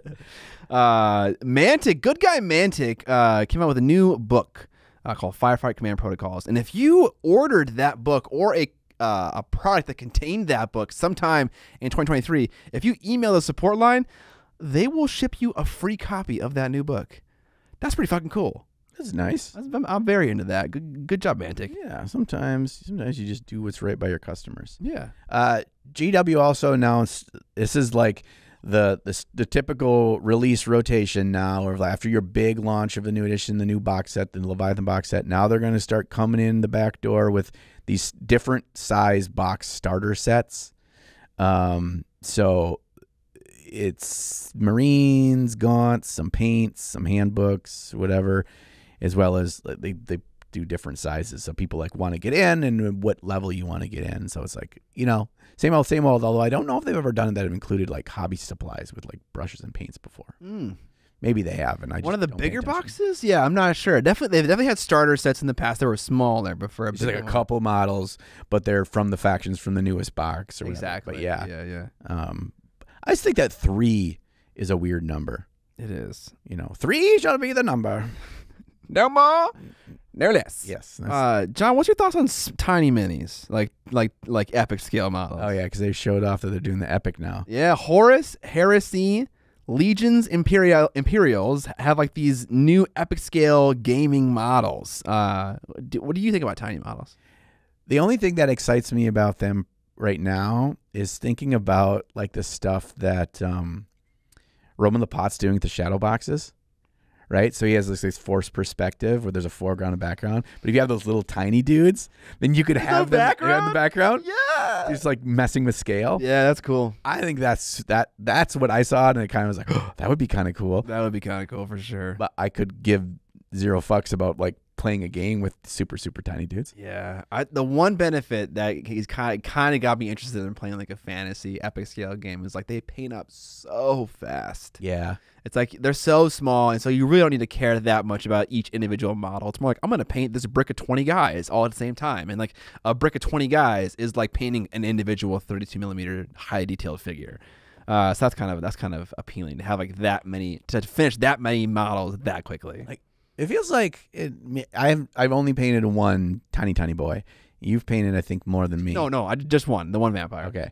uh, Mantic, good guy Mantic, uh, came out with a new book uh, called Firefight Command Protocols. And if you ordered that book or a uh, a product that contained that book sometime in 2023, if you email the support line, they will ship you a free copy of that new book. That's pretty fucking cool. That's nice. I'm, I'm very into that. Good, good job, Mantic. Yeah, sometimes sometimes you just do what's right by your customers. Yeah. Uh, GW also announced this is like the, the the typical release rotation now, or after your big launch of the new edition, the new box set, the Leviathan box set. Now they're going to start coming in the back door with these different size box starter sets. Um, so it's Marines, gaunts, some paints, some handbooks, whatever, as well as they they do different sizes. So people like want to get in and what level you want to get in. So it's like you know same old same old. Although I don't know if they've ever done it that have included like hobby supplies with like brushes and paints before. Mm. Maybe they have, and I just One of the bigger boxes? Yeah, I'm not sure. Definitely, they've definitely had starter sets in the past that were smaller, but for a just like a couple models, but they're from the factions from the newest box or whatever. Exactly. But yeah, yeah, yeah. um, I just think that three is a weird number. It is. You know, three shall be the number. No more, no less. Yes. Uh, Jon, what's your thoughts on s- tiny minis, like like like epic scale models? oh yeah, because they showed off that they're doing the epic now. Yeah, Horus, Heresy, Legions, Imperial Imperialis have like these new epic scale gaming models. Uh, do, what do you think about tiny models? The only thing that excites me about them right now is thinking about like the stuff that um, Roman Lappat's doing with the shadow boxes. Right, so he has this, this forced perspective where there's a foreground and background. But if you have those little tiny dudes, then you could have them in the background. Yeah. Just like messing with scale. Yeah, that's cool. I think that's that. That's what I saw, and it kind of was like, oh, that would be kind of cool. That would be kind of cool for sure. But I could give zero fucks about like playing a game with super super tiny dudes. Yeah, I, the one benefit that he's kind kind of got me interested in playing like a fantasy epic scale game is like they paint up so fast. Yeah, It's like they're so small, and so you really don't need to care that much about each individual model. It's more like I'm gonna paint this brick of 20 guys all at the same time, and like a brick of 20 guys is like painting an individual 32 millimeter high detailed figure. Uh, so that's kind of that's kind of appealing to have like that many to finish that many models that quickly. Like, it feels like it, I've I've only painted one tiny tiny boy. You've painted I think more than me. no, no, I just one, the one vampire. Okay.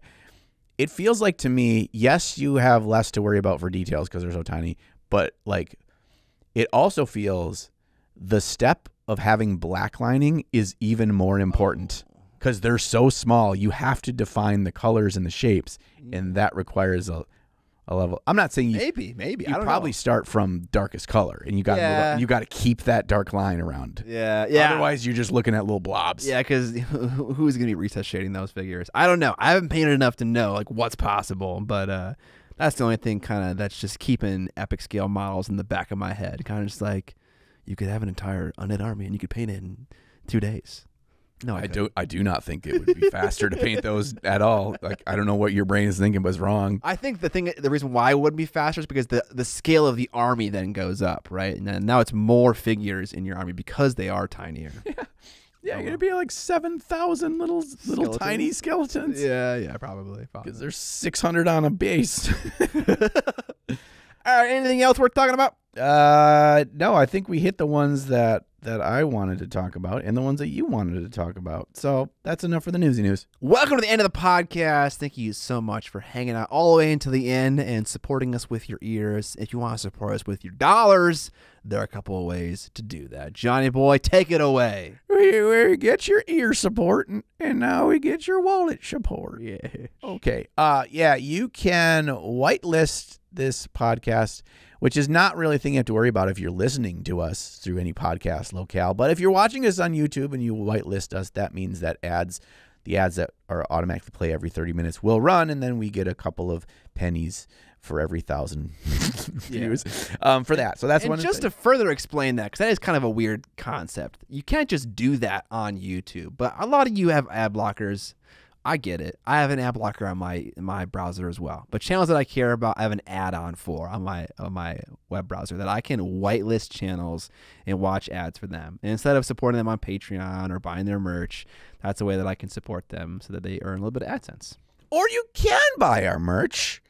It feels like to me, yes, you have less to worry about for details because they're so tiny, but like it also feels the step of having black lining is even more important oh. because they're so small. You have to define the colors and the shapes, and mm. that requires a, a level. I'm not saying you, Maybe, maybe. you I probably know. start from darkest color, and you got Yeah. you got to keep that dark line around. Yeah, yeah. Otherwise, you're just looking at little blobs. Yeah, because who's gonna be retouch shading those figures? I don't know. I haven't painted enough to know like what's possible, but uh, that's the only thing kind of that's just keeping epic scale models in the back of my head. Kind of just like you could have an entire undead army and you could paint it in two days. No, I couldn't. do. I do not think it would be faster to paint those at all. Like I don't know what your brain is thinking, but it's wrong. I think the thing, the reason why it would be faster is because the the scale of the army then goes up, right? And then now it's more figures in your army because they are tinier. Yeah, you're gonna be like seven thousand little little tiny skeletons. Yeah, yeah, probably. Because there's six hundred on a base. All right, anything else worth talking about? uh, no, I think we hit the ones that that I wanted to talk about and the ones that you wanted to talk about. So that's enough for the newsy news. Welcome to the end of the podcast. Thank you so much for hanging out all the way until the end and supporting us with your ears. If you want to support us with your dollars, there are a couple of ways to do that. Johnny boy, take it away. We, we get your ear support, and, and now we get your wallet support. Yeah. Okay. Uh yeah, you can whitelist this podcast, which is not really a thing you have to worry about if you're listening to us through any podcast locale. But if you're watching us on YouTube and you whitelist us, that means that ads the ads that are automatically play every 30 minutes will run and then we get a couple of pennies for every thousand views um, for that. So that's and one of just to further explain that, because that is kind of a weird concept. You can't just do that on YouTube, but a lot of you have ad blockers. I get it. I have an ad blocker on my my browser as well. But channels that I care about, I have an add-on for on my on my web browser that I can whitelist channels and watch ads for them. And instead of supporting them on Patreon or buying their merch, that's a way that I can support them so that they earn a little bit of AdSense. or you can buy our merch,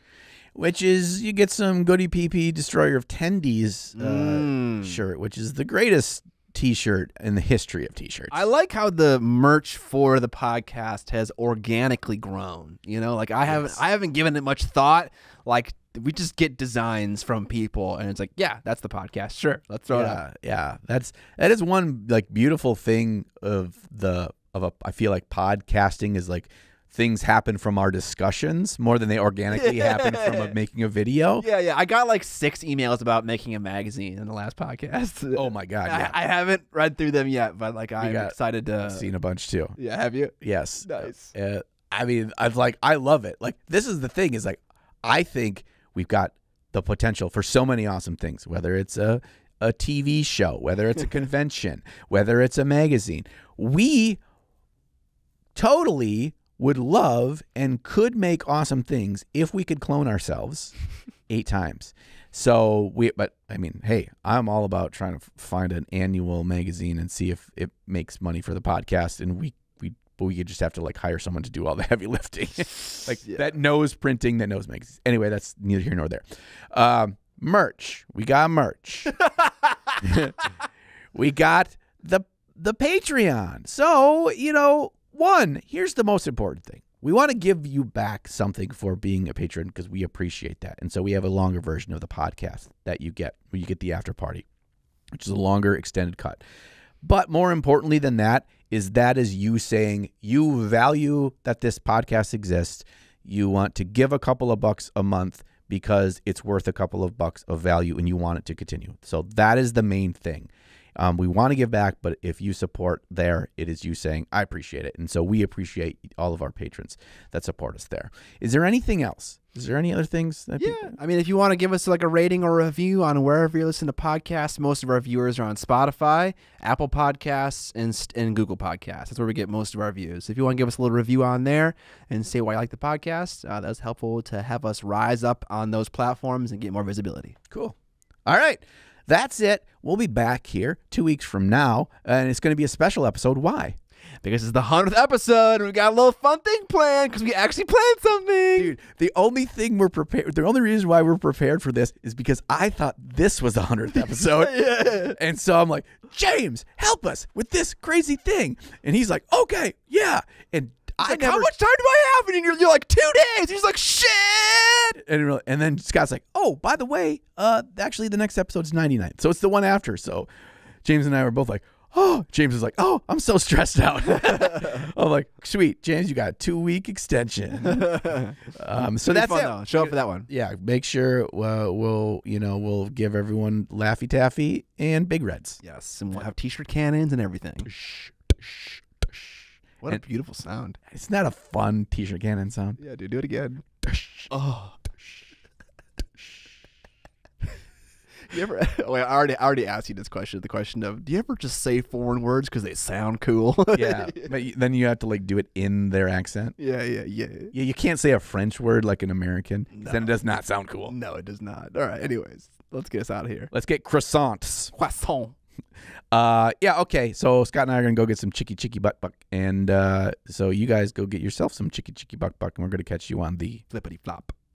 which is you get some Goody PP Destroyer of Tendies uh, Mm. shirt, which is the greatest T-shirt in the history of T-shirts. I like how the merch for the podcast has organically grown. You know, like I haven't Yes. I haven't given it much thought. Like we just get designs from people and it's like, yeah, that's the podcast. Sure. Let's throw it out. yeah, yeah. That's that is one like beautiful thing of the of a. I feel like podcasting is like things happen from our discussions more than they organically happen from a, making a video. Yeah, yeah. I got like six emails about making a magazine in the last podcast. Oh my god, I, yeah. I haven't read through them yet, but like I'm excited to seen a bunch too. Yeah, have you? Yes. Nice. Uh, I mean, I've like I love it. Like this is the thing is like I think we've got the potential for so many awesome things. Whether it's a a TV show, whether it's a convention, whether it's a magazine, we totally would love and could make awesome things if we could clone ourselves eight times. So we, but I mean, hey, I'm all about trying to find an annual magazine and see if it makes money for the podcast, and we we but we could just have to like hire someone to do all the heavy lifting, like Yeah. that knows printing, that knows magazines. Anyway, that's neither here nor there. Um, merch, we got merch. we got the the Patreon. So, you know, one, here's the most important thing. We want to give you back something for being a patron because we appreciate that. And so we have a longer version of the podcast that you get where you get the after party, which is a longer extended cut. But more importantly than that is that is you saying you value that this podcast exists. You want to give a couple of bucks a month because it's worth a couple of bucks of value and you want it to continue. So that is the main thing. Um, we want to give back, but if you support there, it is you saying, I appreciate it. And so we appreciate all of our patrons that support us there. Is there anything else? Is there any other things? That Yeah, I mean, if you want to give us like a rating or a review on wherever you listen to podcasts, most of our viewers are on Spotify, Apple Podcasts, and and Google Podcasts. That's where we get most of our views. If you want to give us a little review on there and say why you like the podcast, uh, that's helpful to have us rise up on those platforms and get more visibility. Cool. All right. That's it. We'll be back here two weeks from now, and it's going to be a special episode. Why? Because it's the hundredth episode, and we got a little fun thing planned because we actually planned something. Dude, the only thing we're prepared, the only reason why we're prepared for this is because I thought this was the 100th episode. yeah. And so I'm like, James, help us with this crazy thing. And he's like, okay, yeah. And Like, never, how much time do I have? And you're, you're like two days. He's like, shit. and, really- and then Scott's like, oh, by the way, uh, actually the next episode's 99. So it's the one after. So James and I were both like, oh, James is like, oh, I'm so stressed out. I'm like, sweet, James, you got a two week extension. Um, so that's fun, it. though. Show up for that one. Yeah, make sure uh, we'll, you know, we'll give everyone Laffy Taffy and Big Reds. Yes, and we'll have t-shirt cannons and everything. What a beautiful sound. It's not that a fun t-shirt cannon sound. Yeah, dude, do it again. Oh. You ever? Wait, I already, I already asked you this question. The question of, do you ever just say foreign words because they sound cool? Yeah, but then you have to like do it in their accent. yeah, yeah, yeah. Yeah, you can't say a French word like an American. 'cause Then it does not sound cool. No, it does not. All right. Anyways, let's get us out of here. Let's get croissants. Croissant. Uh, yeah, okay. So Scott and I are gonna go get some chicky chicky buck buck, and uh, so you guys go get yourself some chicky chicky buck buck, and we're gonna catch you on the Flippity flop.